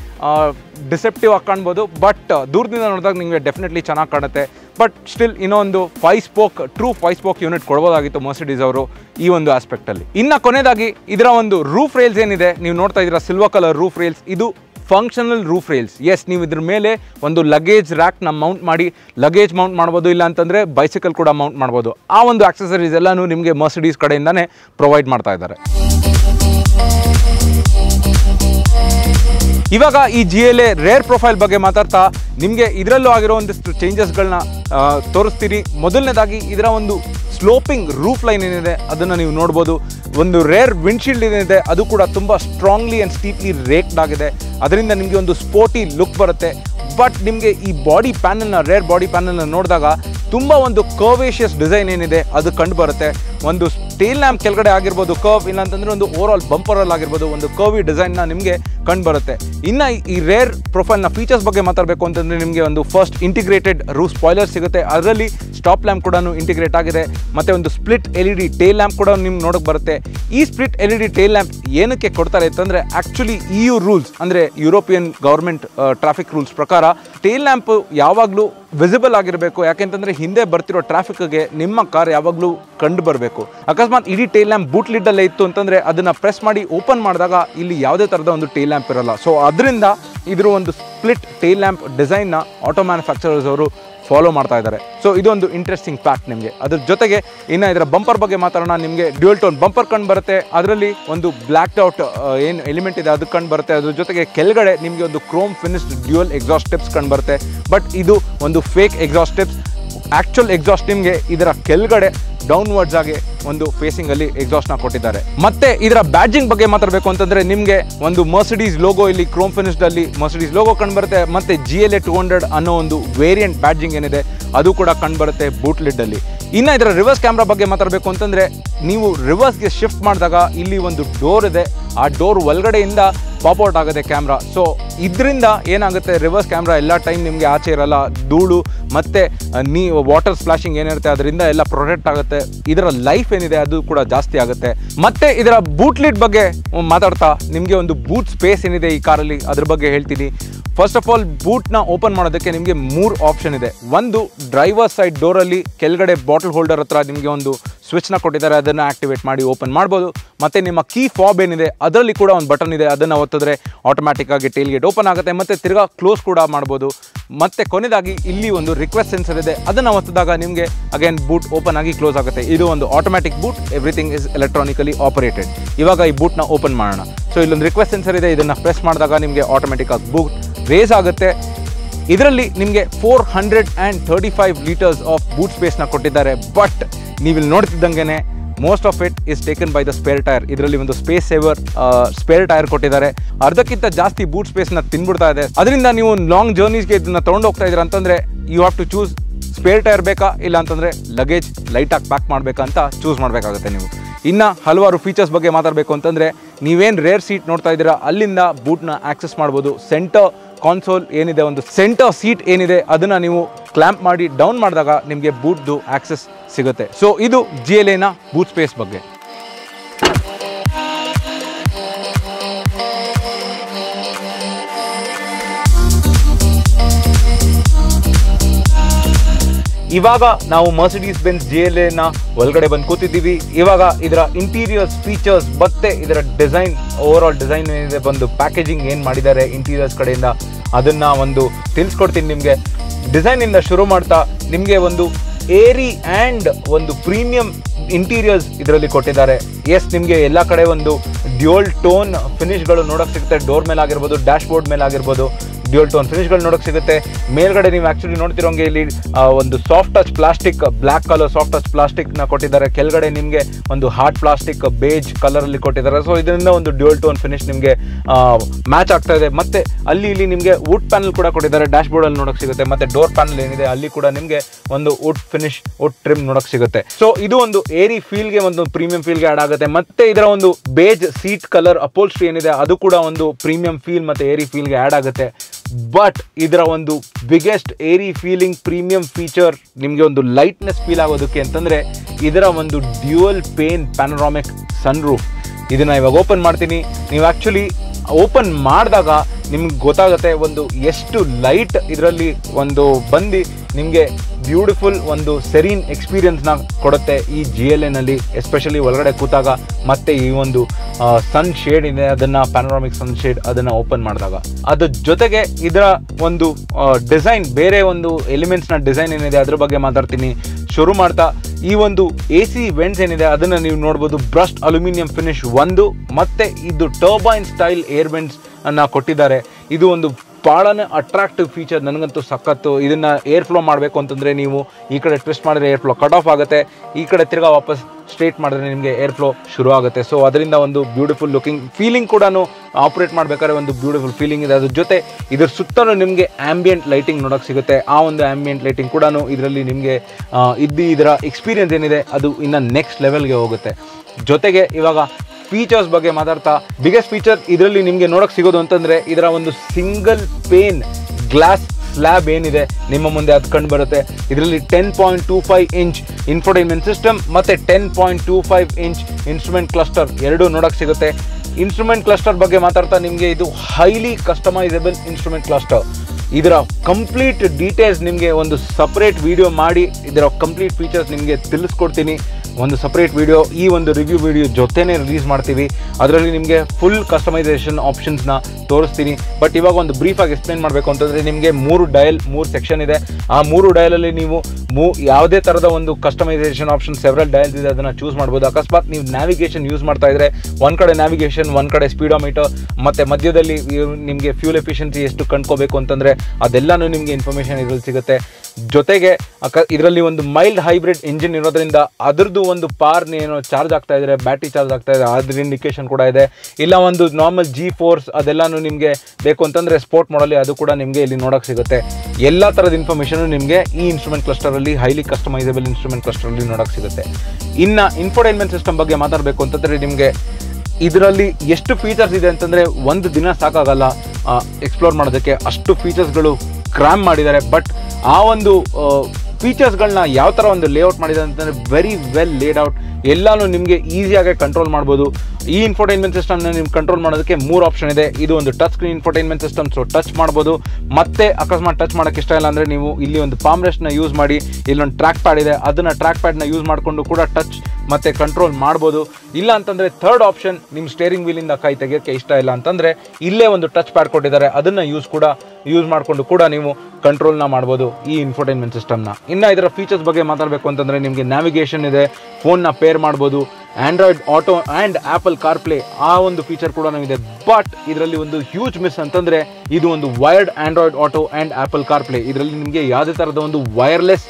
ಡಿಸೆಪ್ಟಿವ್ ಆಗಿ ಕಾಣ್ಬೋದು. ಬಟ್ ದೂರದಿಂದ ನೋಡಿದಾಗ ನಿಮಗೆ ಡೆಫಿನೆಟ್ಲಿ ಚೆನ್ನಾಗಿ ಕಾಣುತ್ತೆ. ಬಟ್ ಸ್ಟಿಲ್ ಇನ್ನೊಂದು five spoke true five spoke unit ಕೊಡ್ಬೋದಾಗಿತ್ತು Mercedes ಅವರು ಈ ಒಂದು ಆಸ್ಪೆಕ್ಟಲ್ಲಿ ಇನ್ನು ಕೊನೆಯದಾಗಿ ಇದರ ಒಂದು ರೂಫ್ ರೇಲ್ಸ್ ಏನಿದೆ, ನೀವು ನೋಡ್ತಾ ಇದ್ದೀರಾ ಸಿಲ್ವರ್ ಕಲರ್ ರೂಫ್ ರೇಲ್ಸ್ ಇದು ಫಂಕ್ಷನಲ್ ರೂಫ್ ರೇಲ್ಸ್ ಎಸ್ ನೀವು ಇದ್ರ ಮೇಲೆ ಒಂದು ಲಗೇಜ್ ರ್ಯಾಕ್ನ ಮೌಂಟ್ ಮಾಡಿ ಲಗೇಜ್ ಮೌಂಟ್ ಮಾಡ್ಬೋದು, ಇಲ್ಲ ಅಂತಂದರೆ ಬೈಸಿಕಲ್ ಕೂಡ ಮೌಂಟ್ ಮಾಡ್ಬೋದು. ಆ ಒಂದು ಆಕ್ಸೆಸರೀಸ್ ಎಲ್ಲನೂ ನಿಮಗೆ ಮರ್ಸಿಡೀಸ್ ಕಡೆಯಿಂದನೇ ಪ್ರೊವೈಡ್ ಮಾಡ್ತಾ ಇದ್ದಾರೆ. ಇವಾಗ ಈ G L A rear profile ಬಗ್ಗೆ ಮಾತಾಡ್ತಾ ನಿಮಗೆ ಇದರಲ್ಲೂ ಆಗಿರೋ ಒಂದಿಷ್ಟು ಚೇಂಜಸ್ಗಳನ್ನ ತೋರಿಸ್ತೀನಿ ಮೊದಲನೇದಾಗಿ ಇದರ ಒಂದು ಸ್ಲೋಪಿಂಗ್ ರೂಫ್ ಲೈನ್ ಏನಿದೆ, ಅದನ್ನು ನೀವು ನೋಡ್ಬೋದು. ಒಂದು ರೇರ್ ವಿಂಡ್ಶೀಲ್ಡ್ ಏನಿದೆ, ಅದು ಕೂಡ ತುಂಬ ಸ್ಟ್ರಾಂಗ್ಲಿ ಆ್ಯಂಡ್ ಸ್ಟೀಪ್ಲಿ ರೇಕ್ಡ್ ಆಗಿದೆ. ಅದರಿಂದ ನಿಮಗೆ ಒಂದು ಸ್ಪೋರ್ಟಿ ಲುಕ್ ಬರುತ್ತೆ. ಬಟ್ ನಿಮಗೆ ಈ ಬಾಡಿ ಪ್ಯಾನಲ್ನ ರೇರ್ ಬಾಡಿ ಪ್ಯಾನಲ್ನ ನೋಡಿದಾಗ ತುಂಬ ಒಂದು ಕರ್ವೇಷಿಯಸ್ ಡಿಸೈನ್ ಏನಿದೆ, ಅದು ಕಂಡು ಬರುತ್ತೆ. ಒಂದು ಸ್ಟೀಲ್ ಲ್ಯಾಂಪ್ ಕೆಳಗಡೆ ಆಗಿರ್ಬೋದು ಕರ್ವ್ ಇಲ್ಲ ಅಂತಂದರೆ ಒಂದು ಓವರ್ ಆಲ್ ಬಂಪರಲ್ಲಿ ಆಗಿರ್ಬೋದು ಒಂದು ಕರ್ವಿ ಡಿಸೈನ್ನ ನಿಮಗೆ ಕಂಡು ಬರುತ್ತೆ. ಇನ್ನು ಈ ರೇರ್ ಪ್ರೊಫೈಲ್ನ ಫೀಚರ್ಸ್ ಬಗ್ಗೆ ಮಾತಾಡಬೇಕು ಅಂತಂದರೆ ನಿಮಗೆ ಒಂದು ಫಸ್ಟ್ ಇಂಟಿಗ್ರೇಟೆಡ್ ರೂ ಸ್ಪಾಯ್ಲರ್ ಸಿಗುತ್ತೆ. ಅದರಲ್ಲಿ ಸ್ಟಾಪ್ ಲ್ಯಾಂಪ್ ಕೂಡ ಇಂಟಿಗ್ರೇಟ್ ಆಗಿದೆ. ಮತ್ತು ಒಂದು split L E D tail lamp ಕೂಡ ನಿಮ್ಗೆ ನೋಡೋಕೆ ಬರುತ್ತೆ. ಈ split L E D tail lamp ಏನಕ್ಕೆ ಕೊಡ್ತಾರೆ ಅಂತಂದರೆ ಆ್ಯಕ್ಚುಲಿ ಇ ಯು ರೂಲ್ಸ್ ಅಂದರೆ ಯುರೋಪಿಯನ್ ಗೌರ್ಮೆಂಟ್ ಟ್ರಾಫಿಕ್ ರೂಲ್ಸ್ ಪ್ರಕಾರ ಟೇಲ್ ಲ್ಯಾಂಪ್ ಯಾವಾಗಲೂ ವಿಸಿಬಲ್ ಆಗಿರಬೇಕು. ಯಾಕೆಂತಂದರೆ ಹಿಂದೆ ಬರ್ತಿರೋ ಟ್ರಾಫಿಕ್ಗೆ ನಿಮ್ಮ ಕಾರ್ ಯಾವಾಗಲೂ ಕಂಡು ಬರಬೇಕು. ಅಕಸ್ಮಾತ್ ಇಡೀ ಟೇಲ್ ಲ್ಯಾಂಪ್ ಬೂಟ್ ಲಿಡ್ಡಲ್ಲೇ ಇತ್ತು ಅಂತಂದರೆ ಅದನ್ನು ಪ್ರೆಸ್ ಮಾಡಿ ಓಪನ್ ಮಾಡಿದಾಗ ಇಲ್ಲಿ ಯಾವುದೇ ಥರದ ಒಂದು ಟೇಲ್ ಇರಲ್ಲ. ಸೊ ಅದರಿಂದ ಇದ್ರ ಒಂದು ಸ್ಪ್ಲಿಟ್ ಟೇಲ್ ಲ್ಯಾಂಪ್ ಡಿಸೈನ್ನ ಆಟೋ ಮ್ಯಾನುಫ್ಯಾಕ್ಚರರ್ಸ್ ಅವರು ಫಾಲೋ ಮಾಡ್ತಾ ಇದ್ದಾರೆ. ಸೊ ಇದೊಂದು ಇಂಟ್ರೆಸ್ಟಿಂಗ್ ಫ್ಯಾಕ್ಟ್ ನಿಮಗೆ. ಅದ್ರ ಜೊತೆಗೆ ಇನ್ನು ಇದರ ಬಂಪರ್ ಬಗ್ಗೆ ಮಾತಾಡೋಣ. ನಿಮಗೆ ಡ್ಯೂಯಲ್ ಟೋನ್ ಬಂಪರ್ ಕಂಡು ಬರುತ್ತೆ. ಅದರಲ್ಲಿ ಒಂದು ಬ್ಲ್ಯಾಕ್ ಔಟ್ ಏನು ಎಲಿಮೆಂಟ್ ಇದೆ ಅದು ಕಂಡು ಬರುತ್ತೆ. ಅದ್ರ ಜೊತೆಗೆ ಕೆಳಗಡೆ ನಿಮಗೆ ಒಂದು chrome finished dual exhaust steps ಕಂಡು ಬರುತ್ತೆ. ಬಟ್ ಇದು ಒಂದು fake exhaust steps actual exhaust ನಿಮಗೆ ಇದರ ಕೆಳಗಡೆ ಡೌನ್ವರ್ಡ್ಸ್ ಆಗಿ ಒಂದು ಫೇಸಿಂಗ್ ಅಲ್ಲಿ ಎಕ್ಸಾಸ್ಟ್ನ ಕೊಟ್ಟಿದ್ದಾರೆ. ಮತ್ತೆ ಇದರ ಬ್ಯಾಡ್ಜಿಂಗ್ ಬಗ್ಗೆ ಮಾತಾಡಬೇಕು ಅಂತಂದ್ರೆ ನಿಮಗೆ ಒಂದು ಮರ್ಸಿಡೀಸ್ ಲೋಗೋ ಇಲ್ಲಿ ಕ್ರೋಮ್ ಫಿನಿಶ್ಡ್ ಅಲ್ಲಿ ಮರ್ಸಿಡೀಸ್ ಲೋಗೋ ಕಂಡು ಬರುತ್ತೆ. ಮತ್ತೆ G L A two hundred ಅನ್ನೋ ಒಂದು ವೇರಿಯಂಟ್ ಬ್ಯಾಡ್ಜಿಂಗ್ ಏನಿದೆ ಅದು ಕೂಡ ಕಂಡುಬರುತ್ತೆ ಬೂಟ್ ಲಿಡ್ಡಲ್ಲಿ ಇನ್ನು ಇದರ ರಿವರ್ಸ್ ಕ್ಯಾಮ್ರಾ ಬಗ್ಗೆ ಮಾತಾಡಬೇಕು ಅಂತಂದರೆ, ನೀವು ರಿವರ್ಸ್ಗೆ ಶಿಫ್ಟ್ ಮಾಡಿದಾಗ ಇಲ್ಲಿ ಒಂದು ಡೋರ್ ಇದೆ. ಆ ಡೋರ್ ಒಳಗಡೆಯಿಂದ ಪಾಪೌಟ್ ಆಗುತ್ತೆ ಕ್ಯಾಮ್ರಾ ಸೊ ಇದರಿಂದ ಏನಾಗುತ್ತೆ? ರಿವರ್ಸ್ ಕ್ಯಾಮ್ರಾ ಎಲ್ಲ ಟೈಮ್ ನಿಮಗೆ ಆಚೆ ಇರಲ್ಲ. ಧೂಳು ಮತ್ತು ನೀ ವಾಟರ್ ಸ್ಪ್ಲಾಶಿಂಗ್ ಏನಿರುತ್ತೆ, ಅದರಿಂದ ಎಲ್ಲ ಪ್ರೊಟೆಕ್ಟ್ ಆಗುತ್ತೆ. ಇದರ ಲೈಫ್ ಏನಿದೆ, ಅದು ಕೂಡ ಜಾಸ್ತಿ ಆಗುತ್ತೆ. ಮತ್ತು ಇದರ ಬೂಟ್ ಲಿಡ್ ಬಗ್ಗೆ ಮಾತಾಡ್ತಾ, ನಿಮಗೆ ಒಂದು ಬೂಟ್ ಸ್ಪೇಸ್ ಏನಿದೆ ಈ ಕಾರಲ್ಲಿ ಅದ್ರ ಬಗ್ಗೆ ಹೇಳ್ತೀನಿ. ಫಸ್ಟ್ ಆಫ್ ಆಲ್ ಬೂಟ್ನ ಓಪನ್ ಮಾಡೋದಕ್ಕೆ ನಿಮಗೆ ಮೂರು ಆಪ್ಷನ್ ಇದೆ. ಒಂದು ಡ್ರೈವರ್ ಸೈಡ್ ಡೋರಲ್ಲಿ ಕೆಳಗಡೆ ಬಾಟಲ್ ಹೋಲ್ಡರ್ ಹತ್ರ ನಿಮಗೆ ಒಂದು ಸ್ವಿಚ್ನ ಕೊಟ್ಟಿದ್ದಾರೆ, ಅದನ್ನು ಆಕ್ಟಿವೇಟ್ ಮಾಡಿ ಓಪನ್ ಮಾಡ್ಬೋದು. ಮತ್ತು ನಿಮ್ಮ ಕೀ ಫಾಬ್ ಏನಿದೆ, ಅದರಲ್ಲಿ ಕೂಡ ಒಂದು ಬಟನ್ ಇದೆ, ಅದನ್ನು ಒತ್ತಿದ್ರೆ ಆಟೋಮ್ಯಾಟಿಕ್ ಆಗಿ ಟೇಲ್ ಗೇಟ್ ಓಪನ್ ಆಗುತ್ತೆ, ಮತ್ತು ತಿರ್ಗಾ ಕ್ಲೋಸ್ ಕೂಡ ಮಾಡ್ಬೋದು. ಮತ್ತು ಕೊನೆಯದಾಗಿ ಇಲ್ಲಿ ಒಂದು ರಿಕ್ವೆಸ್ಟ್ ಸೆನ್ಸರ್ ಇದೆ, ಅದನ್ನು ಒತ್ತಿದಾಗ ನಿಮಗೆ ಅಗೇನ್ ಬೂಟ್ ಓಪನ್ ಆಗಿ ಕ್ಲೋಸ್ ಆಗುತ್ತೆ. ಇದು ಒಂದು automatic boot everything is electronically operated ಇವಾಗ ಈ ಬೂಟ್ನ ಓಪನ್ ಮಾಡೋಣ. ಸೊ ಇಲ್ಲೊಂದು ರಿಕ್ವೆಸ್ಟ್ ಸೆನ್ಸರ್ ಇದೆ, ಇದನ್ನು ಪ್ರೆಸ್ ಮಾಡಿದಾಗ ನಿಮಗೆ ಆಟೋಮ್ಯಾಟಿಕ್ ಆಗಿ ಬೂಟ್ ರೇಸ್ ಆಗುತ್ತೆ. ಇದರಲ್ಲಿ ನಿಮಗೆ four hundred and thirty five litres of boot ಸ್ಪೇಸ್ನ ಕೊಟ್ಟಿದ್ದಾರೆ. ಬಟ್ ನೀವಿಲ್ಲಿ ನೋಡ್ತಿದ್ದಂಗೆ most of it is taken by the spare tyre ಇದರಲ್ಲಿ ಒಂದು ಸ್ಪೇಸ್ ಸೇವರ್ ಸ್ಪೇರ್ ಟೈರ್ ಕೊಟ್ಟಿದ್ದಾರೆ. ಅರ್ಧಕ್ಕಿಂತ ಜಾಸ್ತಿ ಬೂಟ್ ಸ್ಪೇಸ್ನ ತಿನ್ಬಿಡ್ತಾ ಇದೆ. ಅದರಿಂದ ನೀವು ಲಾಂಗ್ ಜರ್ನೀಸ್ಗೆ ಇದನ್ನ ತೊಗೊಂಡು ಹೋಗ್ತಾ ಇದ್ದೀರಾ ಅಂತಂದರೆ you have to choose spare tyre ಬೇಕಾ, ಇಲ್ಲ ಅಂತಂದರೆ ಲಗೇಜ್ ಲೈಟಾಗಿ ಪ್ಯಾಕ್ ಮಾಡಬೇಕಾ ಅಂತ ಚೂಸ್ ಮಾಡಬೇಕಾಗುತ್ತೆ ನೀವು. ಇನ್ನು ಹಲವಾರು ಫೀಚರ್ಸ್ ಬಗ್ಗೆ ಮಾತಾಡಬೇಕು ಅಂತಂದರೆ, ನೀವೇನು ರೇರ್ ಸೀಟ್ ನೋಡ್ತಾ ಇದ್ದೀರಾ, ಅಲ್ಲಿಂದ ಬೂಟ್ನ ಆಕ್ಸೆಸ್ ಮಾಡ್ಬೋದು. ಸೆಂಟರ್ ಕಾನ್ಸೋಲ್ ಏನಿದೆ, ಒಂದು ಸೆಂಟರ್ ಸೀಟ್ ಏನಿದೆ, ಅದನ್ನು ನೀವು ಕ್ಲ್ಯಾಂಪ್ ಮಾಡಿ ಡೌನ್ ಮಾಡಿದಾಗ ನಿಮಗೆ ಬೂಟ್ದು ಆಕ್ಸೆಸ್ ಸಿಗುತ್ತೆ. ಸೊ ಇದು ಜಿ ಎಲ್ ಎನ ಬೂಟ್ ಸ್ಪೇಸ್ ಬಗ್ಗೆ. ಇವಾಗ ನಾವು ಮರ್ಸಿಡೀಸ್ ಬೆನ್ಸ್ ಜೆ ಎಲ್ ಎನ ಒಳಗಡೆ ಬಂದು ಕೂತಿದ್ದೀವಿ. ಇವಾಗ ಇದರ ಇಂಟೀರಿಯರ್ಸ್ ಫೀಚರ್ಸ್ ಮತ್ತೆ ಇದರ ಡಿಸೈನ್ ಓವರ್ ಆಲ್ ಡಿಸೈನ್ ಏನಿದೆ ಬಂದು ಪ್ಯಾಕೇಜಿಂಗ್ ಏನು ಮಾಡಿದ್ದಾರೆ ಇಂಟೀರಿಯರ್ಸ್ ಕಡೆಯಿಂದ ಅದನ್ನ ಒಂದು ತಿಳಿಸ್ಕೊಡ್ತೀನಿ ನಿಮಗೆ. ಡಿಸೈನಿಂದ ಶುರು ಮಾಡ್ತಾ ನಿಮಗೆ ಒಂದು ಏರಿ ಆ್ಯಂಡ್ ಒಂದು ಪ್ರೀಮಿಯಂ ಇಂಟೀರಿಯರ್ಸ್ ಇದರಲ್ಲಿ ಕೊಟ್ಟಿದ್ದಾರೆ. ಎಸ್ ನಿಮಗೆ ಎಲ್ಲ ಕಡೆ ಒಂದು ಡ್ಯೂಲ್ ಟೋನ್ ಫಿನಿಶ್ಗಳು ನೋಡೋಕ್ಕೆ ಸಿಗುತ್ತೆ. ಡೋರ್ ಮೇಲೆ ಆಗಿರ್ಬೋದು ಡ್ಯಾಶ್ ಬೋರ್ಡ್ ಮೇಲೆ ಆಗಿರ್ಬೋದು. Dual tone. ಫಿನಿಶ್ಗಳು ನೋಡೋಕೆ ಸಿಗುತ್ತೆ. ಮೇಲ್ಗಡೆ ನೀವು ಆ್ಯಕ್ಚುಲಿ ನೋಡ್ತಿರೋಂಗೆ ಇಲ್ಲಿ ಒಂದು soft touch plastic black colour soft touch ಪ್ಲಾಸ್ಟಿಕ್ನ ಕೊಟ್ಟಿದ್ದಾರೆ. ಕೆಳಗಡೆ ನಿಮಗೆ ಒಂದು ಹಾರ್ಡ್ ಪ್ಲಾಸ್ಟಿಕ್ ಬೇಜ್ ಕಲರ್ ಅಲ್ಲಿ ಕೊಟ್ಟಿದ್ದಾರೆ. ಸೊ ಇದರಿಂದ ಒಂದು ಡ್ಯೂಲ್ ಟೋನ್ ಫಿನಿಶ್ ನಿಮಗೆ ಮ್ಯಾಚ್ ಆಗ್ತಾ ಇದೆ. ಮತ್ತೆ ಅಲ್ಲಿ ಇಲ್ಲಿ ನಿಮಗೆ ವುಡ್ ಪ್ಯಾನಲ್ ಕೂಡ ಕೊಟ್ಟಿದ್ದಾರೆ. ಡ್ಯಾಶ್ ಬೋರ್ಡಲ್ಲಿ ನೋಡೋಕೆ ಸಿಗುತ್ತೆ. ಮತ್ತೆ ಡೋರ್ ಪ್ಯಾನಲ್ ಏನಿದೆ, ಅಲ್ಲಿ ಕೂಡ ನಿಮಗೆ ಒಂದು ವುಡ್ ಫಿನಿಶ್ ವುಡ್ ಟ್ರಿಮ್ ನೋಡೋಕೆ ಸಿಗುತ್ತೆ. ಸೊ ಇದು ಒಂದು ಏರಿ ಫೀಲ್ಗೆ ಒಂದು ಪ್ರೀಮಿಯಂ ಫೀಲ್ಗೆ ಆಡ್ ಆಗುತ್ತೆ. ಮತ್ತೆ ಇದರ ಒಂದು ಬೇಜ್ ಸೀಟ್ ಕಲರ್ ಅಪೋಲ್ಸ್ಟ್ರಿ ಏನಿದೆ, ಅದು ಕೂಡ ಒಂದು ಪ್ರೀಮಿಯಂ ಫೀಲ್ ಮತ್ತೆ ಏರಿ ಫೀಲ್ಗೆ ಆಡ್ ಆಗುತ್ತೆ. ಬಟ್ ಇದರ ಒಂದು ಬಿಗ್ಗೆಸ್ಟ್ ಏರಿ ಫೀಲಿಂಗ್ ಪ್ರೀಮಿಯಂ ಫೀಚರ್ ನಿಮಗೆ ಒಂದು ಲೈಟ್ನೆಸ್ ಫೀಲ್ ಆಗೋದಕ್ಕೆ ಅಂತಂದರೆ ಇದರ ಒಂದು dual pane panoramic sunroof ಇದನ್ನು ಇವಾಗ ಓಪನ್ ಮಾಡ್ತೀನಿ. ನೀವು ಆ್ಯಕ್ಚುಲಿ ಓಪನ್ ಮಾಡಿದಾಗ ನಿಮ್ಗೆ ಗೊತ್ತಾಗುತ್ತೆ ಒಂದು ಎಷ್ಟು ಲೈಟ್ ಇದರಲ್ಲಿ ಒಂದು ಬಂದು ನಿಮಗೆ ಬ್ಯೂಟಿಫುಲ್ ಒಂದು ಸೆರೀನ್ ಎಕ್ಸ್ಪೀರಿಯನ್ಸ್ನ ಕೊಡುತ್ತೆ ಈ ಜಿ ಎಲ್ ಎನಲ್ಲಿ ಎಸ್ಪೆಷಲಿ ಒಳಗಡೆ ಕೂತಾಗ, ಮತ್ತೆ ಈ ಒಂದು ಸನ್ ಶೇಡ್ ಇದೆ, ಅದನ್ನು ಪ್ಯಾನರಾಮಿಕ್ ಸನ್ ಶೇಡ್ ಅದನ್ನು ಓಪನ್ ಮಾಡಿದಾಗ. ಅದ್ರ ಜೊತೆಗೆ ಇದರ ಒಂದು ಡಿಸೈನ್ ಬೇರೆ ಒಂದು ಎಲಿಮೆಂಟ್ಸ್ನ ಡಿಸೈನ್ ಏನಿದೆ, ಅದ್ರ ಬಗ್ಗೆ ಮಾತಾಡ್ತೀನಿ. ಶುರು ಮಾಡ್ತಾ, ಈ ಒಂದು ಎ ಸಿ ವೆಂಟ್ಸ್ ಏನಿದೆ, ಅದನ್ನು ನೀವು ನೋಡ್ಬೋದು. ಬ್ರಸ್ಟ್ ಅಲ್ಯೂಮಿನಿಯಂ ಫಿನಿಶ್ ಒಂದು, ಮತ್ತೆ ಇದು ಟರ್ಬೈನ್ ಸ್ಟೈಲ್ ಏರ್ ವೆಂಟ್ಸ್ ಅನ್ನು ಕೊಟ್ಟಿದ್ದಾರೆ. ಇದು ಒಂದು ಭಾಳನೇ ಅಟ್ರಾಕ್ಟಿವ್ ಫೀಚರ್ ನನಗಂತೂ ಸಖತ್ತು. ಇದನ್ನು ಏರ್ ಫ್ಲೋ ಮಾಡಬೇಕು ಅಂತಂದರೆ ನೀವು ಈ ಕಡೆ ಟ್ವಿಸ್ಟ್ ಮಾಡಿದ್ರೆ ಏರ್ ಫ್ಲೋ ಕಟ್ ಆಫ್ ಆಗುತ್ತೆ. ಈ ಕಡೆ ತಿರ್ಗಾ ವಾಪಸ್ ಸ್ಟ್ರೇಟ್ ಮಾಡಿದ್ರೆ ನಿಮಗೆ ಏರ್ ಫ್ಲೋ ಶುರು ಆಗುತ್ತೆ. ಸೊ ಅದರಿಂದ ಒಂದು ಬ್ಯೂಟಿಫುಲ್ ಲುಕಿಂಗ್ ಫೀಲಿಂಗ್ ಕೂಡ ಆಪ್ರೇಟ್ ಮಾಡಬೇಕಾದ್ರೆ ಒಂದು ಬ್ಯೂಟಿಫುಲ್ ಫೀಲಿಂಗ್ ಇದೆ. ಅದ್ರ ಜೊತೆ ಇದ್ರ ಸುತ್ತಲೂ ನಿಮಗೆ ಆ್ಯಂಬಿಯೆಂಟ್ ಲೈಟಿಂಗ್ ನೋಡೋಕೆ ಸಿಗುತ್ತೆ. ಆ ಒಂದು ಆ್ಯಂಬಿಯಂಟ್ ಲೈಟಿಂಗ್ ಕೂಡ ಇದರಲ್ಲಿ ನಿಮಗೆ ಇದ್ದು ಇದರ ಎಕ್ಸ್ಪೀರಿಯನ್ಸ್ ಏನಿದೆ, ಅದು ಇನ್ನು ನೆಕ್ಸ್ಟ್ ಲೆವೆಲ್ಗೆ ಹೋಗುತ್ತೆ. ಜೊತೆಗೆ ಇವಾಗ ಫೀಚರ್ಸ್ ಬಗ್ಗೆ ಮಾತಾಡ್ತಾ ಬಿಗ್ಗೆಸ್ಟ್ ಫೀಚರ್ ಇದರಲ್ಲಿ ನಿಮಗೆ ನೋಡೋಕೆ ಸಿಗೋದು ಅಂತಂದರೆ ಇದರ ಒಂದು ಸಿಂಗಲ್ ಪೇನ್ ಗ್ಲಾಸ್ ಸ್ಲ್ಯಾಬ್ ಏನಿದೆ, ನಿಮ್ಮ ಮುಂದೆ ಅದು ಕಂಡು ಬರುತ್ತೆ. ಇದರಲ್ಲಿ ten point two five inch infotainment system ಮತ್ತು ten point two five inch instrument cluster ಎರಡೂ ನೋಡೋಕೆ ಸಿಗುತ್ತೆ. ಇನ್ಸ್ಟ್ರೂಮೆಂಟ್ ಕ್ಲಸ್ಟರ್ ಬಗ್ಗೆ ಮಾತಾಡ್ತಾ ನಿಮಗೆ ಇದು ಹೈಲಿ ಕಸ್ಟಮೈಸಬಲ್ ಇನ್ಸ್ಟ್ರೂಮೆಂಟ್ ಕ್ಲಸ್ಟರ್ ಇದರ ಕಂಪ್ಲೀಟ್ ಡೀಟೇಲ್ಸ್ ನಿಮಗೆ ಒಂದು ಸಪ್ರೇಟ್ ವಿಡಿಯೋ ಮಾಡಿ, ಇದರ ಕಂಪ್ಲೀಟ್ ಫೀಚರ್ಸ್ ನಿಮಗೆ ತಿಳಿಸ್ಕೊಡ್ತೀನಿ. ಒಂದು ಸಪ್ರೇಟ್ ವಿಡಿಯೋ ಈ ಒಂದು ರಿವ್ಯೂ ವಿಡಿಯೋ ಜೊತೆನೇ ರಿಲೀಸ್ ಮಾಡ್ತೀವಿ. ಅದರಲ್ಲಿ ನಿಮಗೆ ಫುಲ್ ಕಸ್ಟಮೈಸೇಷನ್ ಆಪ್ಷನ್ಸ್ನ ತೋರಿಸ್ತೀನಿ. ಬಟ್ ಇವಾಗ ಒಂದು ಬ್ರೀಫಾಗಿ ಎಕ್ಸ್ಪ್ಲೇನ್ ಮಾಡಬೇಕು ಅಂತಂದರೆ ನಿಮಗೆ ಮೂರು ಡಯಲ್ ಮೂರು ಸೆಕ್ಷನ್ ಇದೆ. ಆ ಮೂರು ಡಯಲಲ್ಲಿ ನೀವು ಮೂ, ಯಾವುದೇ ಥರದ ಒಂದು ಕಸ್ಟಮೈಸೇಷನ್ ಆಪ್ಷನ್ ಸೆವೆರಲ್ ಡಯಲ್ಸ್ ಇದೆ, ಅದನ್ನು ಚೂಸ್ ಮಾಡ್ಬೋದು. ಅಕಸ್ಮಾತ್ ನೀವು ನ್ಯಾವಿಗೇಷನ್ ಯೂಸ್ ಮಾಡ್ತಾ ಇದ್ರೆ ಒಂದು ಕಡೆ ನ್ಯಾವಿಗೇಷನ್ ಒಂದು ಕಡೆ ಸ್ಪೀಡೋಮೀಟರ್ ಮತ್ತು ಮಧ್ಯದಲ್ಲಿ ನಿಮಗೆ ಫ್ಯೂಲ್ ಎಫಿಷಿಯನ್ಸಿ ಎಷ್ಟು ಕಂಡ್ಕೋಬೇಕು ಅಂತಂದರೆ ಅದೆಲ್ಲನೂ ನಿಮಗೆ ಇನ್ಫಾರ್ಮೇಷನ್ ಇದರಲ್ಲಿ ಸಿಗುತ್ತೆ. ಜೊತೆಗೆ ಇದರಲ್ಲಿ ಒಂದು ಮೈಲ್ಡ್ ಹೈಬ್ರಿಡ್ ಇಂಜಿನ್ ಇರೋದ್ರಿಂದ ಅದ್ರದ್ದು ಒಂದು ಪಾರ್ ಏನು ಚಾರ್ಜ್ ಆಗ್ತಾ ಇದ್ರೆ, ಬ್ಯಾಟ್ರಿ ಚಾರ್ಜ್ ಆಗ್ತಾ ಇದೆ ಅದ್ರ ಇಂಡಿಕೇಶನ್ ಕೂಡ ಇದೆ. ಇಲ್ಲ ಒಂದು ನಾರ್ಮಲ್ ಜಿ ಫೋರ್ಸ್ ಅದೆಲ್ಲಾನು ನಿಮಗೆ ಬೇಕು ಅಂತಂದರೆ ಸ್ಪೋರ್ಟ್ ಮಾಡಲ್ಲಿ ಅದು ಕೂಡ ನಿಮಗೆ ಇಲ್ಲಿ ನೋಡೋಕೆ ಸಿಗುತ್ತೆ. ಎಲ್ಲ ಥರದ ಇನ್ಫಾರ್ಮೇಶನ್ ನಿಮಗೆ ಈ ಇನ್ಸ್ಟ್ರೂಮೆಂಟ್ ಕ್ಲಸ್ಟರಲ್ಲಿ ಹೈಲಿ ಕಸ್ಟಮೈಸಬಲ್ ಇನ್ಸ್ಟ್ರೂಮೆಂಟ್ ಕ್ಲಸ್ಟರಲ್ಲಿ ನೋಡೋಕೆ ಸಿಗುತ್ತೆ. ಇನ್ನು ಇನ್ಫೋಟೈನ್ಮೆಂಟ್ ಸಿಸ್ಟಮ್ ಬಗ್ಗೆ ಮಾತಾಡಬೇಕು ಅಂತಂದ್ರೆ ನಿಮಗೆ ಇದರಲ್ಲಿ ಎಷ್ಟು ಫೀಚರ್ಸ್ ಇದೆ ಅಂತಂದರೆ ಒಂದು ದಿನ ಸಾಕಾಗಲ್ಲ. ಎಕ್ಸ್ಪ್ಲೋರ್ ಮಾಡೋದಕ್ಕೆ ಅಷ್ಟು ಫೀಚರ್ಸ್ಗಳು ಕ್ರಾಮ್ ಮಾಡಿದ್ದಾರೆ. ಬಟ್ ಆ ಒಂದು ಫೀಚರ್ಸ್ಗಳನ್ನ ಯಾವ ಥರ ಒಂದು ಲೇಔಟ್ ಮಾಡಿದೆ ಅಂತಂದರೆ ವೆರಿ ವೆಲ್ ಲೇಡ್ ಔಟ್ ಎಲ್ಲಾನು ನಿಮಗೆ ಈಸಿಯಾಗಿ ಕಂಟ್ರೋಲ್ ಮಾಡ್ಬೋದು. ಈ ಇನ್ಫೋಟೈನ್ಮೆಂಟ್ ಸಿಸ್ಟಮ್ನ ನಿಮ್ಗೆ ಕಂಟ್ರೋಲ್ ಮಾಡೋದಕ್ಕೆ ಮೂರು ಆಪ್ಷನ್ ಇದೆ. ಇದು ಒಂದು touch screen infotainment system so touch ಮಾಡ್ಬೋದು. ಮತ್ತೆ ಅಕಸ್ಮಾತ್ ಟಚ್ ಮಾಡೋಕ್ಕೆ ಇಷ್ಟ ಇಲ್ಲ ಅಂದರೆ ನೀವು ಇಲ್ಲಿ ಒಂದು ಪಾಮ್ ರೆಸ್ಟ್ನ ಯೂಸ್ ಮಾಡಿ ಇಲ್ಲೊಂದು ಟ್ರ್ಯಾಕ್ ಪ್ಯಾಡ್ ಇದೆ. ಅದನ್ನು ಟ್ರ್ಯಾಕ್ ಪ್ಯಾಡ್ನ ಯೂಸ್ ಮಾಡಿಕೊಂಡು ಕೂಡ ಟಚ್ ಮತ್ತು ಕಂಟ್ರೋಲ್ ಮಾಡ್ಬೋದು. ಇಲ್ಲ ಅಂತಂದರೆ ಥರ್ಡ್ ಆಪ್ಷನ್ ನಿಮ್ಮ ಸ್ಟೇರಿಂಗ್ ವೀಲಿಂದ ಕೈ ತೆಗಿಯೋಕ್ಕೆ ಇಷ್ಟ ಇಲ್ಲ ಅಂತಂದರೆ ಇಲ್ಲೇ ಒಂದು ಟಚ್ ಪ್ಯಾಡ್ ಕೊಟ್ಟಿದ್ದಾರೆ. ಅದನ್ನು ಯೂಸ್ ಕೂಡ ಯೂಸ್ ಮಾಡಿಕೊಂಡು ಕೂಡ ನೀವು ಕಂಟ್ರೋಲ್ನ ಮಾಡ್ಬೋದು ಈ ಇನ್ಫೋಟೈನ್ಮೆಂಟ್ ಸಿಸ್ಟಮ್ನ ಇನ್ನು ಇದರ ಫೀಚರ್ಸ್ ಬಗ್ಗೆ ಮಾತಾಡಬೇಕು ಅಂತಂದರೆ ನಿಮಗೆ ನ್ಯಾವಿಗೇಷನ್ ಇದೆ ಫೋನ್ನ ಪೇರ್ ಮಾಡ್ಬೋದು Android Auto and Apple CarPlay ಆ ಒಂದು ಫೀಚರ್ ಕೂಡ ನಮಗಿದೆ. ಬಟ್ ಇದರಲ್ಲಿ ಒಂದು ಹ್ಯೂಜ್ ಮಿಸ್ ಅಂತಂದರೆ ಇದು ಒಂದು wired Android Auto and Apple CarPlay ಇದರಲ್ಲಿ ನಿಮಗೆ ಯಾವುದೇ ಥರದ ಒಂದು ವೈರ್ಲೆಸ್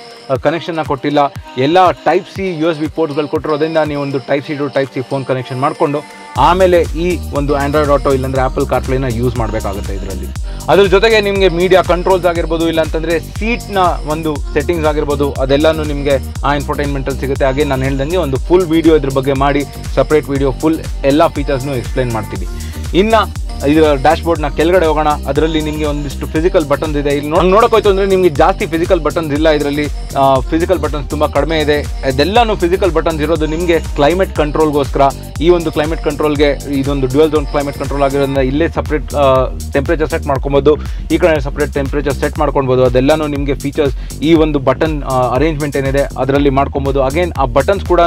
ಕನೆಕ್ಷನ್ನ ಕೊಟ್ಟಿಲ್ಲ. ಎಲ್ಲ type C U S B ಪೋರ್ಟ್ಸ್ಗಳು ಕೊಟ್ಟಿರೋದ್ರಿಂದ ನೀವು ಒಂದು type C to type C phone connection ಮಾಡಿಕೊಂಡು ಆಮೇಲೆ ಈ ಒಂದು ಆ್ಯಂಡ್ರಾಯ್ಡ್ ಆಟೋ ಇಲ್ಲಾಂದರೆ ಆ್ಯಪಲ್ ಕಾರ್ಪ್ಲೇನ ಯೂಸ್ ಮಾಡಬೇಕಾಗುತ್ತೆ ಇದರಲ್ಲಿ. ಅದ್ರ ಜೊತೆಗೆ ನಿಮಗೆ ಮೀಡಿಯಾ ಕಂಟ್ರೋಲ್ಸ್ ಆಗಿರ್ಬೋದು ಇಲ್ಲ ಅಂತಂದರೆ ಸೀಟ್ನ ಒಂದು ಸೆಟ್ಟಿಂಗ್ಸ್ ಆಗಿರ್ಬೋದು, ಅದೆಲ್ಲನೂ ನಿಮಗೆ ಆ ಇನ್ಫರ್ಟೈನ್ಮೆಂಟಲ್ಲಿ ಸಿಗುತ್ತೆ. ಹಾಗೆ ನಾನು ಹೇಳ್ದಂಗೆ ಒಂದು ಫುಲ್ ವೀಡಿಯೋ ಇದ್ರ ಬಗ್ಗೆ ಮಾಡಿ ಸಪ್ರೇಟ್ ವೀಡಿಯೋ ಫುಲ್ ಎಲ್ಲ ಫೀಚರ್ಸ್ನು ಎಕ್ಸ್ಪ್ಲೈನ್ ಮಾಡ್ತೀವಿ. ಇನ್ನು ಇದರ ಡ್ಯಾಶ್ ಬೋರ್ಡ್ನ ಕೆಳಗಡೆ ಹೋಗೋಣ, ಅದರಲ್ಲಿ ನಿಮಗೆ ಒಂದಿಷ್ಟು ಫಿಸಿಕಲ್ ಬಟನ್ಸ್ ಇದೆ. ಇಲ್ಲಿ ನೋಡಿ ನೋಡಕ್ ಹೋಯ್ತು ಅಂದರೆ ನಿಮಗೆ ಜಾಸ್ತಿ ಫಿಸಿಕಲ್ ಬಟನ್ಸ್ ಇಲ್ಲ ಇದರಲ್ಲಿ. ಫಿಸಿಕಲ್ ಬಟನ್ಸ್ ತುಂಬ ಕಡಿಮೆ ಇದೆ. ಅದೆಲ್ಲನೂ ಫಿಸಿಕಲ್ ಬಟನ್ಸ್ ಇರೋದು ನಿಮಗೆ ಕ್ಲೈಮೇಟ್ ಕಂಟ್ರೋಲ್ಗೋಸ್ಕರ ಈ ಒಂದು ಕ್ಲೈಮೇಟ್ ಕಂಟ್ರೋಲ್ಗೆ ಇದೊಂದು ಡ್ಯುಯಲ್ ಝೋನ್ ಕ್ಲೈಮೇಟ್ ಕಂಟ್ರೋಲ್ ಆಗಿರೋದ್ರಿಂದ ಇಲ್ಲೇ ಸಪ್ರೇಟ್ ಟೆಂಪ್ರೇಚರ್ ಸೆಟ್ ಮಾಡ್ಕೊಬೋದು. ಈ ಕಡೆ ಸಪ್ರೇಟ್ ಟೆಂಪ್ರೇಚರ್ ಸೆಟ್ ಮಾಡ್ಕೊಳ್ಬೋದು. ಅದೆಲ್ಲನೂ ನಿಮಗೆ ಫೀಚರ್ಸ್ ಈ ಒಂದು ಬಟನ್ ಅರೇಂಜ್ಮೆಂಟ್ ಏನಿದೆ ಅದರಲ್ಲಿ ಮಾಡ್ಕೊಬೋದು ಅಗೇನ್ ಆ ಬಟನ್ಸ್ ಕೂಡ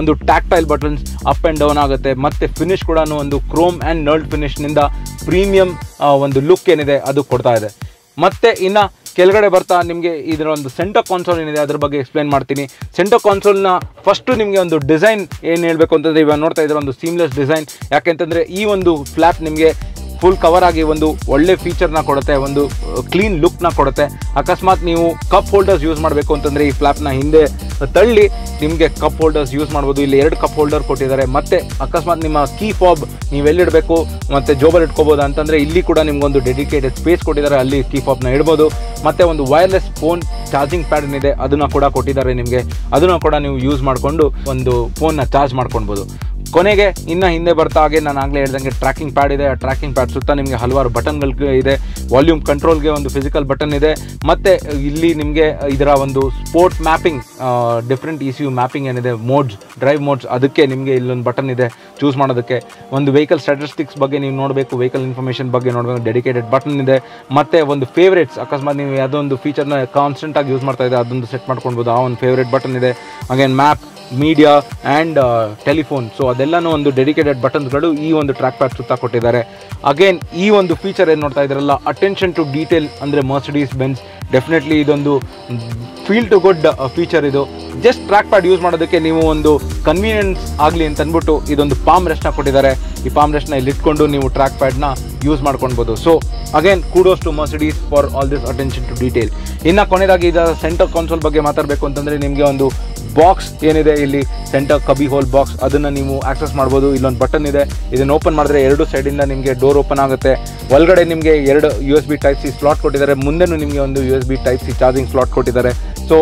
ಒಂದು tactile buttons up and down ಆಗುತ್ತೆ. ಮತ್ತು ಫಿನಿಶ್ ಕೂಡ ಒಂದು ಕ್ರೋಮ್ ಆ್ಯಂಡ್ ನರ್ಡ್ ಫಿನಿಶ್ನಿಂದ ಪ್ರೀಮಿಯಂ ಒಂದು ಲುಕ್ ಏನಿದೆ ಅದು ಕೊಡ್ತಾ ಇದೆ. ಮತ್ತು ಇನ್ನು ಕೆಳಗಡೆ ಬರ್ತಾ ನಿಮಗೆ ಇದರ ಒಂದು ಸೆಂಟರ್ ಕಾನ್ಸೋಲ್ ಏನಿದೆ ಅದ್ರ ಬಗ್ಗೆ ಎಕ್ಸ್ಪ್ಲೇನ್ ಮಾಡ್ತೀನಿ. ಸೆಂಟರ್ ಕಾನ್ಸೋಲ್ನ ಫಸ್ಟು ನಿಮಗೆ ಒಂದು ಡಿಸೈನ್ ಏನು ಹೇಳಬೇಕು ಅಂತಂದರೆ ಇವಾಗ ನೋಡ್ತಾ ಇದ್ದಾರೆ, ಒಂದು ಸೀಮ್ಲೆಸ್ ಡಿಸೈನ್ ಯಾಕೆಂತಂದರೆ ಈ ಒಂದು ಫ್ಲ್ಯಾಪ್ ನಿಮಗೆ ಫುಲ್ ಕವರ್ ಆಗಿ ಒಂದು ಒಳ್ಳೆ ಫೀಚರ್ನ ಕೊಡುತ್ತೆ, ಒಂದು ಕ್ಲೀನ್ ಲುಕ್ನ ಕೊಡುತ್ತೆ. ಅಕಸ್ಮಾತ್ ನೀವು ಕಪ್ ಹೋಲ್ಡರ್ಸ್ ಯೂಸ್ ಮಾಡಬೇಕು ಅಂತಂದರೆ ಈ ಫ್ಲಾಪ್ನ ಹಿಂದೆ ತಳ್ಳಿ, ನಿಮಗೆ ಕಪ್ ಹೋಲ್ಡರ್ಸ್ ಯೂಸ್ ಮಾಡ್ಬೋದು. ಇಲ್ಲಿ ಎರಡು ಕಪ್ ಹೋಲ್ಡರ್ ಕೊಟ್ಟಿದ್ದಾರೆ. ಮತ್ತೆ ಅಕಸ್ಮಾತ್ ನಿಮ್ಮ ಕೀ ಫಾಬ್ ನೀವು ಎಲ್ಲಿಡಬೇಕು ಮತ್ತೆ ಜೋಬಲ್ ಇಟ್ಕೋಬೋದು ಅಂತಂದರೆ ಇಲ್ಲಿ ಕೂಡ ನಿಮ್ಗೊಂದು ಡೆಡಿಕೇಟೆಡ್ ಸ್ಪೇಸ್ ಕೊಟ್ಟಿದ್ದಾರೆ. ಅಲ್ಲಿ ಕೀ ಫಾಬ್ನ ಇಡ್ಬೋದು. ಮತ್ತೆ ಒಂದು ವೈರ್ಲೆಸ್ ಫೋನ್ ಚಾರ್ಜಿಂಗ್ ಪ್ಯಾಡ್ ಇದೆ. ಅದನ್ನ ಕೂಡ ಕೊಟ್ಟಿದ್ದಾರೆ ನಿಮಗೆ. ಅದನ್ನು ಕೂಡ ನೀವು ಯೂಸ್ ಮಾಡಿಕೊಂಡು ಒಂದು ಫೋನ್ನ ಚಾರ್ಜ್ ಮಾಡ್ಕೊಳ್ಬೋದು. ಕೊನೆಗೆ ಇನ್ನು ಹಿಂದೆ ಬರ್ತಾ ಹಾಗೆ ನಾನು ಆಗಲೇ ಹೇಳ್ದಂಗೆ ಟ್ರ್ಯಾಕಿಂಗ್ ಪ್ಯಾಡ್ ಇದೆ. ಆ ಟ್ರ್ಯಾಕಿಂಗ್ ಪ್ಯಾಡ್ ಸುತ್ತ ನಿಮಗೆ ಹಲವಾರು ಬಟನ್ಗಳು ಇದೆ. ವಾಲ್ಯೂಮ್ ಕಂಟ್ರೋಲ್ಗೆ ಒಂದು ಫಿಸಿಕಲ್ ಬಟನ್ ಇದೆ. ಮತ್ತು ಇಲ್ಲಿ ನಿಮಗೆ ಇದರ ಒಂದು sport mapping different E U mapping ಏನಿದೆ ಮೋಡ್ಸ್ ಡ್ರೈವ್ ಮೋಡ್ಸ್ ಅದಕ್ಕೆ ನಿಮಗೆ ಇಲ್ಲೊಂದು ಬಟನ್ ಇದೆ. ಚೂಸ್ ಮಾಡೋದಕ್ಕೆ. ಒಂದು ವೆಹಿಕಲ್ ಸ್ಟ್ಯಾಟಿಸ್ಟಿಕ್ಸ್ ಬಗ್ಗೆ ನೀವು ನೋಡಬೇಕು ವೆಹಿಕಲ್ ಇನ್ಫಾರ್ಮೇಷನ್ ಬಗ್ಗೆ ನೋಡಬೇಕು ಡೆಡಿಕೇಟೆಡ್ ಬಟನ್ ಇದೆ. ಮತ್ತು ಒಂದು ಫೇವ್ರೇಟ್ಸ್ ಅಕಸ್ಮಾತ್ ನೀವು ಯಾವುದೋ ಒಂದು ಫೀಚರ್ನ ಕಾನ್ಸ್ಟೆಂಟಾಗಿ ಯೂಸ್ ಮಾಡ್ತಾ ಇದೆ ಅದೊಂದು ಸೆಟ್ ಮಾಡ್ಕೊಳ್ಬೋದು ಆ ಒಂದು ಫೇವ್ರೇಟ್ ಬಟನ್ ಇದೆ. Again map media and telephone so ಅದೆಲ್ಲನೂ ಒಂದು ಡೆಡಿಕೇಟೆಡ್ ಬಟನ್ಸ್ಗಳು ಈ ಒಂದು ಟ್ರ್ಯಾಕ್ ಪ್ಯಾಡ್ ಸುತ್ತ ಕೊಟ್ಟಿದ್ದಾರೆ. ಅಗೇನ್ ಈ ಒಂದು ಫೀಚರ್ ಏನು ನೋಡ್ತಾ ಇದ್ದಾರಲ್ಲ ಅಟೆನ್ಷನ್ ಟು ಡೀಟೇಲ್ ಅಂದರೆ ಮರ್ಸಿಡೀಸ್ ಬೆನ್ಸ್ ಡೆಫಿನೆಟ್ಲಿ ಇದೊಂದು ಫೀಲ್ ಟು ಗುಡ್ ಫೀಚರ್ ಇದು. ಜಸ್ಟ್ ಟ್ರ್ಯಾಕ್ ಪ್ಯಾಡ್ ಯೂಸ್ ಮಾಡೋದಕ್ಕೆ ನೀವು ಒಂದು ಕನ್ವೀನಿಯನ್ಸ್ ಆಗಲಿ ಅಂತ ಅಂದ್ಬಿಟ್ಟು ಇದೊಂದು ಪಾಮ್ ರೆಸ್ಟ್ನ ಕೊಟ್ಟಿದ್ದಾರೆ. ಈ ಪಾಮ್ ರೆಸ್ಟ್ನ ಇಲ್ಲಿ ಇಟ್ಕೊಂಡು ನೀವು ಟ್ರ್ಯಾಕ್ ಪ್ಯಾಡ್ನ ಯೂಸ್ ಮಾಡ್ಕೊಳ್ಬೋದು. So again kudos to Mercedes for all this attention to detail ಇನ್ನು ಕೊನೆಯದಾಗಿ ಇದರ ಸೆಂಟರ್ ಕಾನ್ಸೋಲ್ ಬಗ್ಗೆ ಮಾತಾಡಬೇಕು ಅಂತಂದರೆ ನಿಮಗೆ ಒಂದು ಬಾಕ್ಸ್ ಏನಿದೆ ಇಲ್ಲಿ ಸೆಂಟರ್ ಕಬಿ ಹೋಲ್ ಬಾಕ್ಸ್, ಅದನ್ನು ನೀವು ಆಕ್ಸೆಸ್ ಮಾಡ್ಬೋದು. ಇಲ್ಲೊಂದು ಬಟನ್ ಇದೆ. ಇದನ್ನು ಓಪನ್ ಮಾಡಿದ್ರೆ ಎರಡು ಸೈಡಿಂದ ನಿಮಗೆ ಡೋರ್ ಓಪನ್ ಆಗುತ್ತೆ. ಒಳಗಡೆ ನಿಮಗೆ ಎರಡು U S B type C slot ಕೊಟ್ಟಿದ್ದಾರೆ. ಮುಂದೆನೂ ನಿಮಗೆ ಒಂದು U S B type C charging slot ಕೊಟ್ಟಿದ್ದಾರೆ. ಸೊ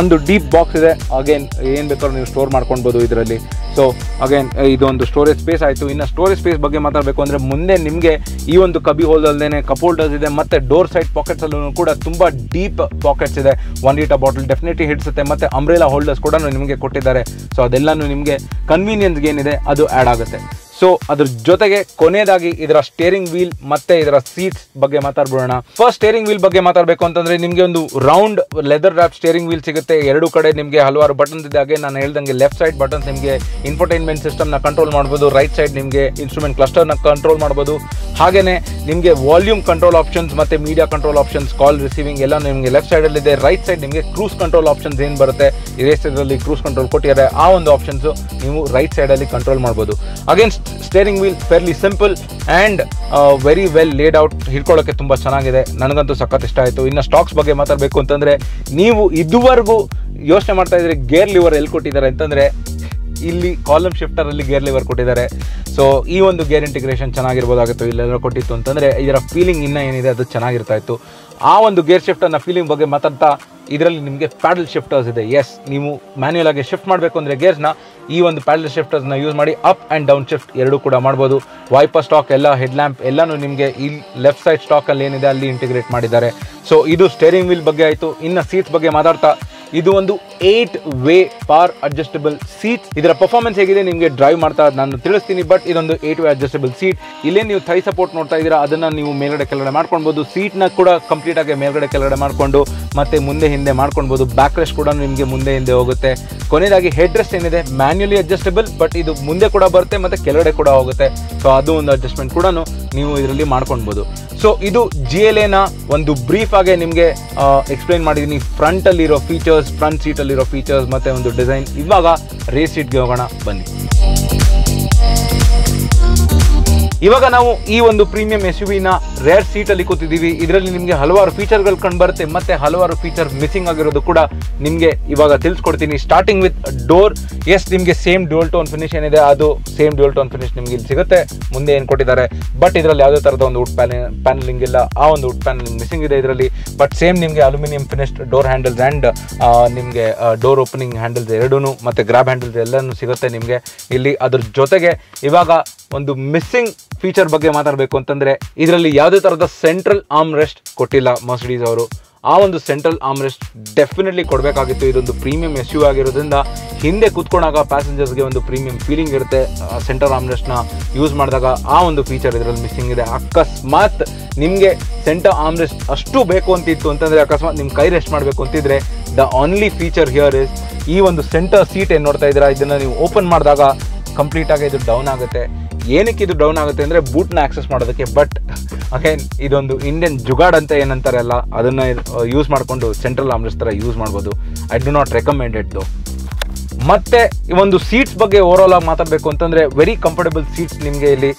ಒಂದು ಡೀಪ್ ಬಾಕ್ಸ್ ಇದೆ. ಅಗೇನ್ ಏನು ಬೇಕಾದ್ರೂ ನೀವು ಸ್ಟೋರ್ ಮಾಡ್ಕೊಳ್ಬೋದು ಇದರಲ್ಲಿ. ಸೊ ಅಗೇನ್ ಇದೊಂದು ಸ್ಟೋರೇಜ್ ಸ್ಪೇಸ್ ಆಯಿತು. ಇನ್ನು ಸ್ಟೋರೇಜ್ ಸ್ಪೇಸ್ ಬಗ್ಗೆ ಮಾತಾಡಬೇಕು ಅಂದರೆ ಮುಂದೆ ನಿಮಗೆ ಈ ಒಂದು ಕಬಿ ಹೋಲ್ದಲ್ಲೇ ಕಪ್ ಹೋಲ್ಡರ್ಸ್ ಇದೆ ಮತ್ತು ಡೋರ್ ಸೈಡ್ ಪಾಕೆಟ್ಸಲ್ಲೂ ಕೂಡ ತುಂಬ ಡೀಪ್ ಪಾಕೆಟ್ಸ್ ಇದೆ. ಒನ್ ಲೀಟರ್ ಬಾಟಲ್ ಡೆಫಿನೆಟ್ಲಿ ಹಿಡಿಸುತ್ತೆ ಮತ್ತು ಅಂಬ್ರೇಲಾ ಹೋಲ್ಡರ್ಸ್ ಕೂಡ ನಿಮಗೆ ಕೊಟ್ಟಿದ್ದಾರೆ. ಸೊ ಅದೆಲ್ಲನೂ ನಿಮಗೆ ಕನ್ವೀನಿಯನ್ಸ್ಗೆ ಏನಿದೆ ಅದು ಆ್ಯಡ್ ಆಗುತ್ತೆ. ಸೊ ಅದ್ರ ಜೊತೆಗೆ ಕೊನೆಯದಾಗಿ ಇದರ ಸ್ಟೇರಿಂಗ್ ವೀಲ್ ಮತ್ತೆ ಇದರ ಸೀಟ್ಸ್ ಬಗ್ಗೆ ಮಾತಾಡ್ಬಿಡೋಣ. ಫಸ್ಟ್ ಸ್ಟೇರಿಂಗ್ ವೀಲ್ ಬಗ್ಗೆ ಮಾತಾಡಬೇಕು ಅಂತಂದ್ರೆ ನಿಮಗೆ ಒಂದು round leather wrap steering wheel ಸಿಗುತ್ತೆ. ಎರಡು ಕಡೆ ನಿಮಗೆ ಹಲವಾರು ಬಟನ್ಸ್ ಇದೆ. ಹಾಗೆ ನಾನು ಹೇಳ್ದಂಗೆ ಲೆಫ್ಟ್ ಸೈಡ್ ಬಟನ್ಸ್ ನಿಮಗೆ ಇನ್ಫರ್ಟೈನ್ಮೆಂಟ್ ಸಿಸ್ಟಮ್ನ ಕಂಟ್ರೋಲ್ ಮಾಡ್ಬೋದು. ರೈಟ್ ಸೈಡ್ ನಿಮಗೆ ಇನ್ಸ್ಟ್ರೂಮೆಂಟ್ ಕ್ಲಸ್ಟರ್ನ ಕಂಟ್ರೋಲ್ ಮಾಡ್ಬೋದು. ಹಾಗೇನೆ ನಿಮಗೆ ವಾಲ್ಯೂಮ್ ಕಂಟ್ರೋಲ್ ಆಪ್ಷನ್ಸ್ ಮತ್ತೆ media control options call receiving ಎಲ್ಲ ನಿಮಗೆ ಲೆಫ್ಟ್ ಸೈಡಲ್ಲಿದೆ ರೈಟ್ ಸೈಡ್ ನಿಮಗೆ ಕ್ರೂಸ್ ಕಂಟ್ರೋಲ್ ಆಪ್ಷನ್ಸ್ ಏನು ಬರುತ್ತೆ? ಇದರಲ್ಲಿ ಕ್ರೂಸ್ ಕಂಟ್ರೋಲ್ ಕೊಟ್ಟಿದ್ದಾರೆ. ಆ ಒಂದು ಆಪ್ಷನ್ಸ್ ನೀವು ರೈಟ್ ಸೈಡಲ್ಲಿ ಕಂಟ್ರೋಲ್ ಮಾಡ್ಬೋದು. Again steering wheel fairly simple and very well laid out ಹಿಡ್ಕೊಳ್ಳೋಕ್ಕೆ ತುಂಬ ಚೆನ್ನಾಗಿದೆ. ನನಗಂತೂ ಸಖತ್ ಇಷ್ಟ ಆಯಿತು. ಇನ್ನು ಸ್ಟಾಕ್ಸ್ ಬಗ್ಗೆ ಮಾತಾಡಬೇಕು ಅಂತಂದರೆ, ನೀವು ಇದುವರೆಗೂ ಯೋಚನೆ ಮಾಡ್ತಾ ಇದ್ರೆ ಗೇರ್ ಲಿವರ್ ಎಲ್ಲಿ ಕೊಟ್ಟಿದ್ದಾರೆ ಅಂತಂದರೆ, ಇಲ್ಲಿ ಕಾಲಮ್ ಶಿಫ್ಟರಲ್ಲಿ ಗೇರ್ ಲಿವರ್ ಕೊಟ್ಟಿದ್ದಾರೆ. ಸೊ ಈ ಒಂದು ಗೇರ್ ಇಂಟಿಗ್ರೇಷನ್ ಚೆನ್ನಾಗಿರ್ಬೋದಾಗಿತ್ತು, ಇಲ್ಲೆಲ್ಲ ಕೊಟ್ಟಿತ್ತು ಅಂತಂದರೆ, ಇದರ ಫೀಲಿಂಗ್ ಇನ್ನೂ ಏನಿದೆ ಅದು ಚೆನ್ನಾಗಿರ್ತಾ ಇತ್ತು. ಆ ಒಂದು ಗೇರ್ ಶಿಫ್ಟನ್ನು ಫೀಲಿಂಗ್ ಬಗ್ಗೆ ಮಾತಾಡ್ತಾ ಇದರಲ್ಲಿ ನಿಮಗೆ ಪ್ಯಾಡಲ್ ಶಿಫ್ಟರ್ಸ್ ಇದೆ. ಎಸ್ ನೀವು ಮ್ಯಾನ್ಯಲ್ ಆಗಿ ಶಿಫ್ಟ್ ಮಾಡಬೇಕು ಅಂದರೆ ಗೇರ್ಸ್ನ ಈ ಒಂದು ಪ್ಯಾಡಲ್ ಶಿಫ್ಟರ್ಸ್ನ ಯೂಸ್ ಮಾಡಿ ಅಪ್ ಆ್ಯಂಡ್ ಡೌನ್ ಶಿಫ್ಟ್ ಎರಡೂ ಕೂಡ ಮಾಡ್ಬೋದು. ವೈಪರ್ ಸ್ಟಾಕ್ ಎಲ್ಲ ಹೆಡ್ ಲ್ಯಾಂಪ್ ಎಲ್ಲನೂ ನಿಮಗೆ ಈ ಲೆಫ್ಟ್ ಸೈಡ್ ಸ್ಟಾಕಲ್ಲಿ ಏನಿದೆ ಅಲ್ಲಿ ಇಂಟಿಗ್ರೇಟ್ ಮಾಡಿದ್ದಾರೆ. ಸೊ ಇದು ಸ್ಟೇರಿಂಗ್ ವೀಲ್ ಬಗ್ಗೆ ಆಯಿತು. ಇನ್ನು ಸೀಟ್ಸ್ ಬಗ್ಗೆ ಮಾತಾಡ್ತಾ, ಇದು ಒಂದು eight way power adjustable seat ಇದರ ಪರ್ಫಾರ್ಮೆನ್ಸ್ ಹೇಗಿದೆ ನಿಮಗೆ ಡ್ರೈವ್ ಮಾಡ್ತಾ ನಾನು ತಿಳಿಸ್ತೀನಿ ಬಟ್ ಇದೊಂದು ಏಟ್ ವೇ ಅಡ್ಜಸ್ಟಬಲ್ ಸೀಟ್ ಇಲ್ಲೇ ನೀವು ಥೈ ಸಪೋರ್ಟ್ ನೋಡ್ತಾ ಇದ್ದೀರಾ, ಅದನ್ನು ನೀವು ಮೇಲ್ಗಡೆ ಕೆಳಗಡೆ ಮಾಡ್ಕೊಳ್ಬೋದು. ಸೀಟ್ನ ಕೂಡ ಕಂಪ್ಲೀಟ್ ಆಗಿ ಮೇಲ್ಗಡೆ ಕೆಳಗಡೆ ಮಾಡಿಕೊಂಡು, ಮತ್ತೆ ಮುಂದೆ ಹಿಂದೆ ಮಾಡ್ಕೊಳ್ಬೋದು. ಬ್ಯಾಕ್ ರೆಸ್ಟ್ ಕೂಡ ನಿಮಗೆ ಮುಂದೆ ಹಿಂದೆ ಹೋಗುತ್ತೆ. ಕೊನೆಯದಾಗಿ ಹೆಡ್ ರೆಸ್ಟ್ ಏನಿದೆ ಮ್ಯಾನ್ಯಲಿ ಅಡ್ಜಸ್ಟಬಲ್ ಬಟ್ ಇದು ಮುಂದೆ ಕೂಡ ಬರುತ್ತೆ, ಮತ್ತೆ ಕೆಳಗಡೆ ಕೂಡ ಹೋಗುತ್ತೆ. ಸೊ ಅದು ಒಂದು ಅಡ್ಜಸ್ಟ್ಮೆಂಟ್ ಕೂಡ ನೀವು ಇದರಲ್ಲಿ ಮಾಡ್ಕೊಳ್ಬೋದು. ಸೊ ಇದು ಜಿ ಎಲ್ ಎನ ಒಂದು ಬ್ರೀಫ್ ಆಗಿ ನಿಮಗೆ ಎಕ್ಸ್ಪ್ಲೈನ್ ಮಾಡಿದ್ದೀನಿ ಫ್ರಂಟಲ್ಲಿರೋ ಫೀಚರ್ಸ್ ಫ್ರಂಟ್ ಸೀಟಲ್ಲಿರೋ ಫೀಚರ್ಸ್ ಮತ್ತೆ ಒಂದು ಡಿಸೈನ್ ಇವಾಗ ರೇಸ್ ಸೀಟ್ಗೆ ಹೋಗೋಣ ಬನ್ನಿ. ಇವಾಗ ನಾವು ಈ ಒಂದು ಪ್ರೀಮಿಯಂ ಎಸ್ ಯು ವಿನ ರೇರ್ ಸೀಟಲ್ಲಿ ಕೂತಿದ್ದೀವಿ. ಇದರಲ್ಲಿ ನಿಮಗೆ ಹಲವಾರು ಫೀಚರ್ಗಳು ಕಂಡು ಬರುತ್ತೆ ಮತ್ತೆ ಹಲವಾರು ಫೀಚರ್ ಮಿಸ್ಸಿಂಗ್ ಆಗಿರೋದು ಕೂಡ ನಿಮಗೆ ಇವಾಗ ತಿಳಿಸ್ಕೊಡ್ತೀನಿ. ಸ್ಟಾರ್ಟಿಂಗ್ ವಿತ್ ಡೋರ್ ಎಸ್ ನಿಮಗೆ ಸೇಮ್ ಡ್ಯೂಲ್ ಟೋನ್ ಫಿನಿಶ್ ಏನಿದೆ, ಅದು ಸೇಮ್ ಡ್ಯೂಲ್ ಟೋನ್ ಫಿನಿಶ್ ನಿಮಗೆ ಇಲ್ಲಿ ಸಿಗುತ್ತೆ. ಮುಂದೆ ಏನು ಕೊಟ್ಟಿದ್ದಾರೆ? ಬಟ್ ಇದರಲ್ಲಿ ಯಾವುದೇ ಥರದ ಒಂದು ವುಡ್ ಪ್ಯಾನೆ ಪ್ಯಾನಲಿಂಗ್ ಇಲ್ಲ. ಆ ಒಂದು ವುಡ್ ಪ್ಯಾನಲಿಂಗ್ ಮಿಸ್ಸಿಂಗ್ ಇದೆ ಇದರಲ್ಲಿ. ಬಟ್ ಸೇಮ್ ನಿಮಗೆ aluminium finished door handles and ನಿಮಗೆ ಡೋರ್ ಓಪನಿಂಗ್ ಹ್ಯಾಂಡಲ್ಸ್ ಎರಡೂ ಮತ್ತು ಗ್ರಾಬ್ ಹ್ಯಾಂಡಲ್ಸ್ ಎಲ್ಲನೂ ಸಿಗುತ್ತೆ ನಿಮಗೆ ಇಲ್ಲಿ. ಅದ್ರ ಜೊತೆಗೆ ಇವಾಗ ಒಂದು ಮಿಸ್ಸಿಂಗ್ ಫೀಚರ್ ಬಗ್ಗೆ ಮಾತಾಡಬೇಕು ಅಂತಂದ್ರೆ, ಇದರಲ್ಲಿ ಯಾವುದೇ ಥರದ ಸೆಂಟ್ರಲ್ ಆರ್ಮ್ ರೆಸ್ಟ್ ಕೊಟ್ಟಿಲ್ಲ ಮರ್ಸಿಡೀಸ್ ಅವರು. ಆ ಒಂದು ಸೆಂಟ್ರಲ್ ಆರ್ಮ್ ರೆಸ್ಟ್ ಡೆಫಿನೆಟ್ಲಿ ಕೊಡಬೇಕಾಗಿತ್ತು. ಇದೊಂದು ಪ್ರೀಮಿಯಂ ಎಸ್ ಯು ಆಗಿರೋದ್ರಿಂದ ಹಿಂದೆ ಕೂತ್ಕೊಂಡಾಗ ಪ್ಯಾಸೆಂಜರ್ಸ್ಗೆ ಒಂದು ಪ್ರೀಮಿಯಂ ಫೀಲಿಂಗ್ ಇರುತ್ತೆ. ಸೆಂಟ್ರಲ್ ಆರ್ಮ್ ರೆಸ್ಟ್ನ ಯೂಸ್ ಮಾಡಿದಾಗ ಆ ಒಂದು ಫೀಚರ್ ಇದರಲ್ಲಿ ಮಿಸ್ಸಿಂಗ್ ಇದೆ. ಅಕಸ್ಮಾತ್ ನಿಮಗೆ ಸೆಂಟರ್ ಆರ್ಮ್ ರೆಸ್ಟ್ ಅಷ್ಟು ಬೇಕು ಅಂತಿತ್ತು ಅಂತಂದರೆ ಅಕಸ್ಮಾತ್ ನಿಮ್ಮ ಕೈ ರೆಸ್ಟ್ ಮಾಡಬೇಕು ಅಂತಿದ್ರೆ the only feature here is ಈ ಒಂದು ಸೆಂಟರ್ ಸೀಟ್ ಏನು ನೋಡ್ತಾ ಇದ್ದೀರಾ? ಇದನ್ನು ನೀವು ಓಪನ್ ಮಾಡಿದಾಗ ಕಂಪ್ಲೀಟ್ ಆಗಿ ಇದು ಡೌನ್ ಆಗುತ್ತೆ. ಏನಕ್ಕೆ ಇದು ಡೌನ್ ಆಗುತ್ತೆ ಅಂದರೆ ಬೂಟ್ನ ಆಕ್ಸೆಸ್ ಮಾಡೋದಕ್ಕೆ. ಬಟ್ ಅಗೇನ್ ಇದೊಂದು ಇಂಡಿಯನ್ ಜುಗಾಡ್ ಅಂತ ಏನಂತಾರೆ ಅಲ್ಲ, ಅದನ್ನು ಯೂಸ್ ಮಾಡಿಕೊಂಡು ಸೆಂಟ್ರಲ್ ಆಮ್ರೆಸ್ ಥರ ಯೂಸ್ ಮಾಡ್ಬೋದು. ಐ ಡು ನಾಟ್ ರೆಕಮೆಂಡೆಡ್ ದೋ ಮತ್ತೆ ಒಂದು ಸೀಟ್ಸ್ ಬಗ್ಗೆ ಓವರ್ ಆಲ್ ಆಗಿ ಮಾತಾಡಬೇಕು ಅಂತಂದ್ರೆ ವೆರಿ ಕಂಫರ್ಟಬಲ್ ಸೀಟ್ಸ್ ನಿಮಗೆ ಇಲ್ಲಿ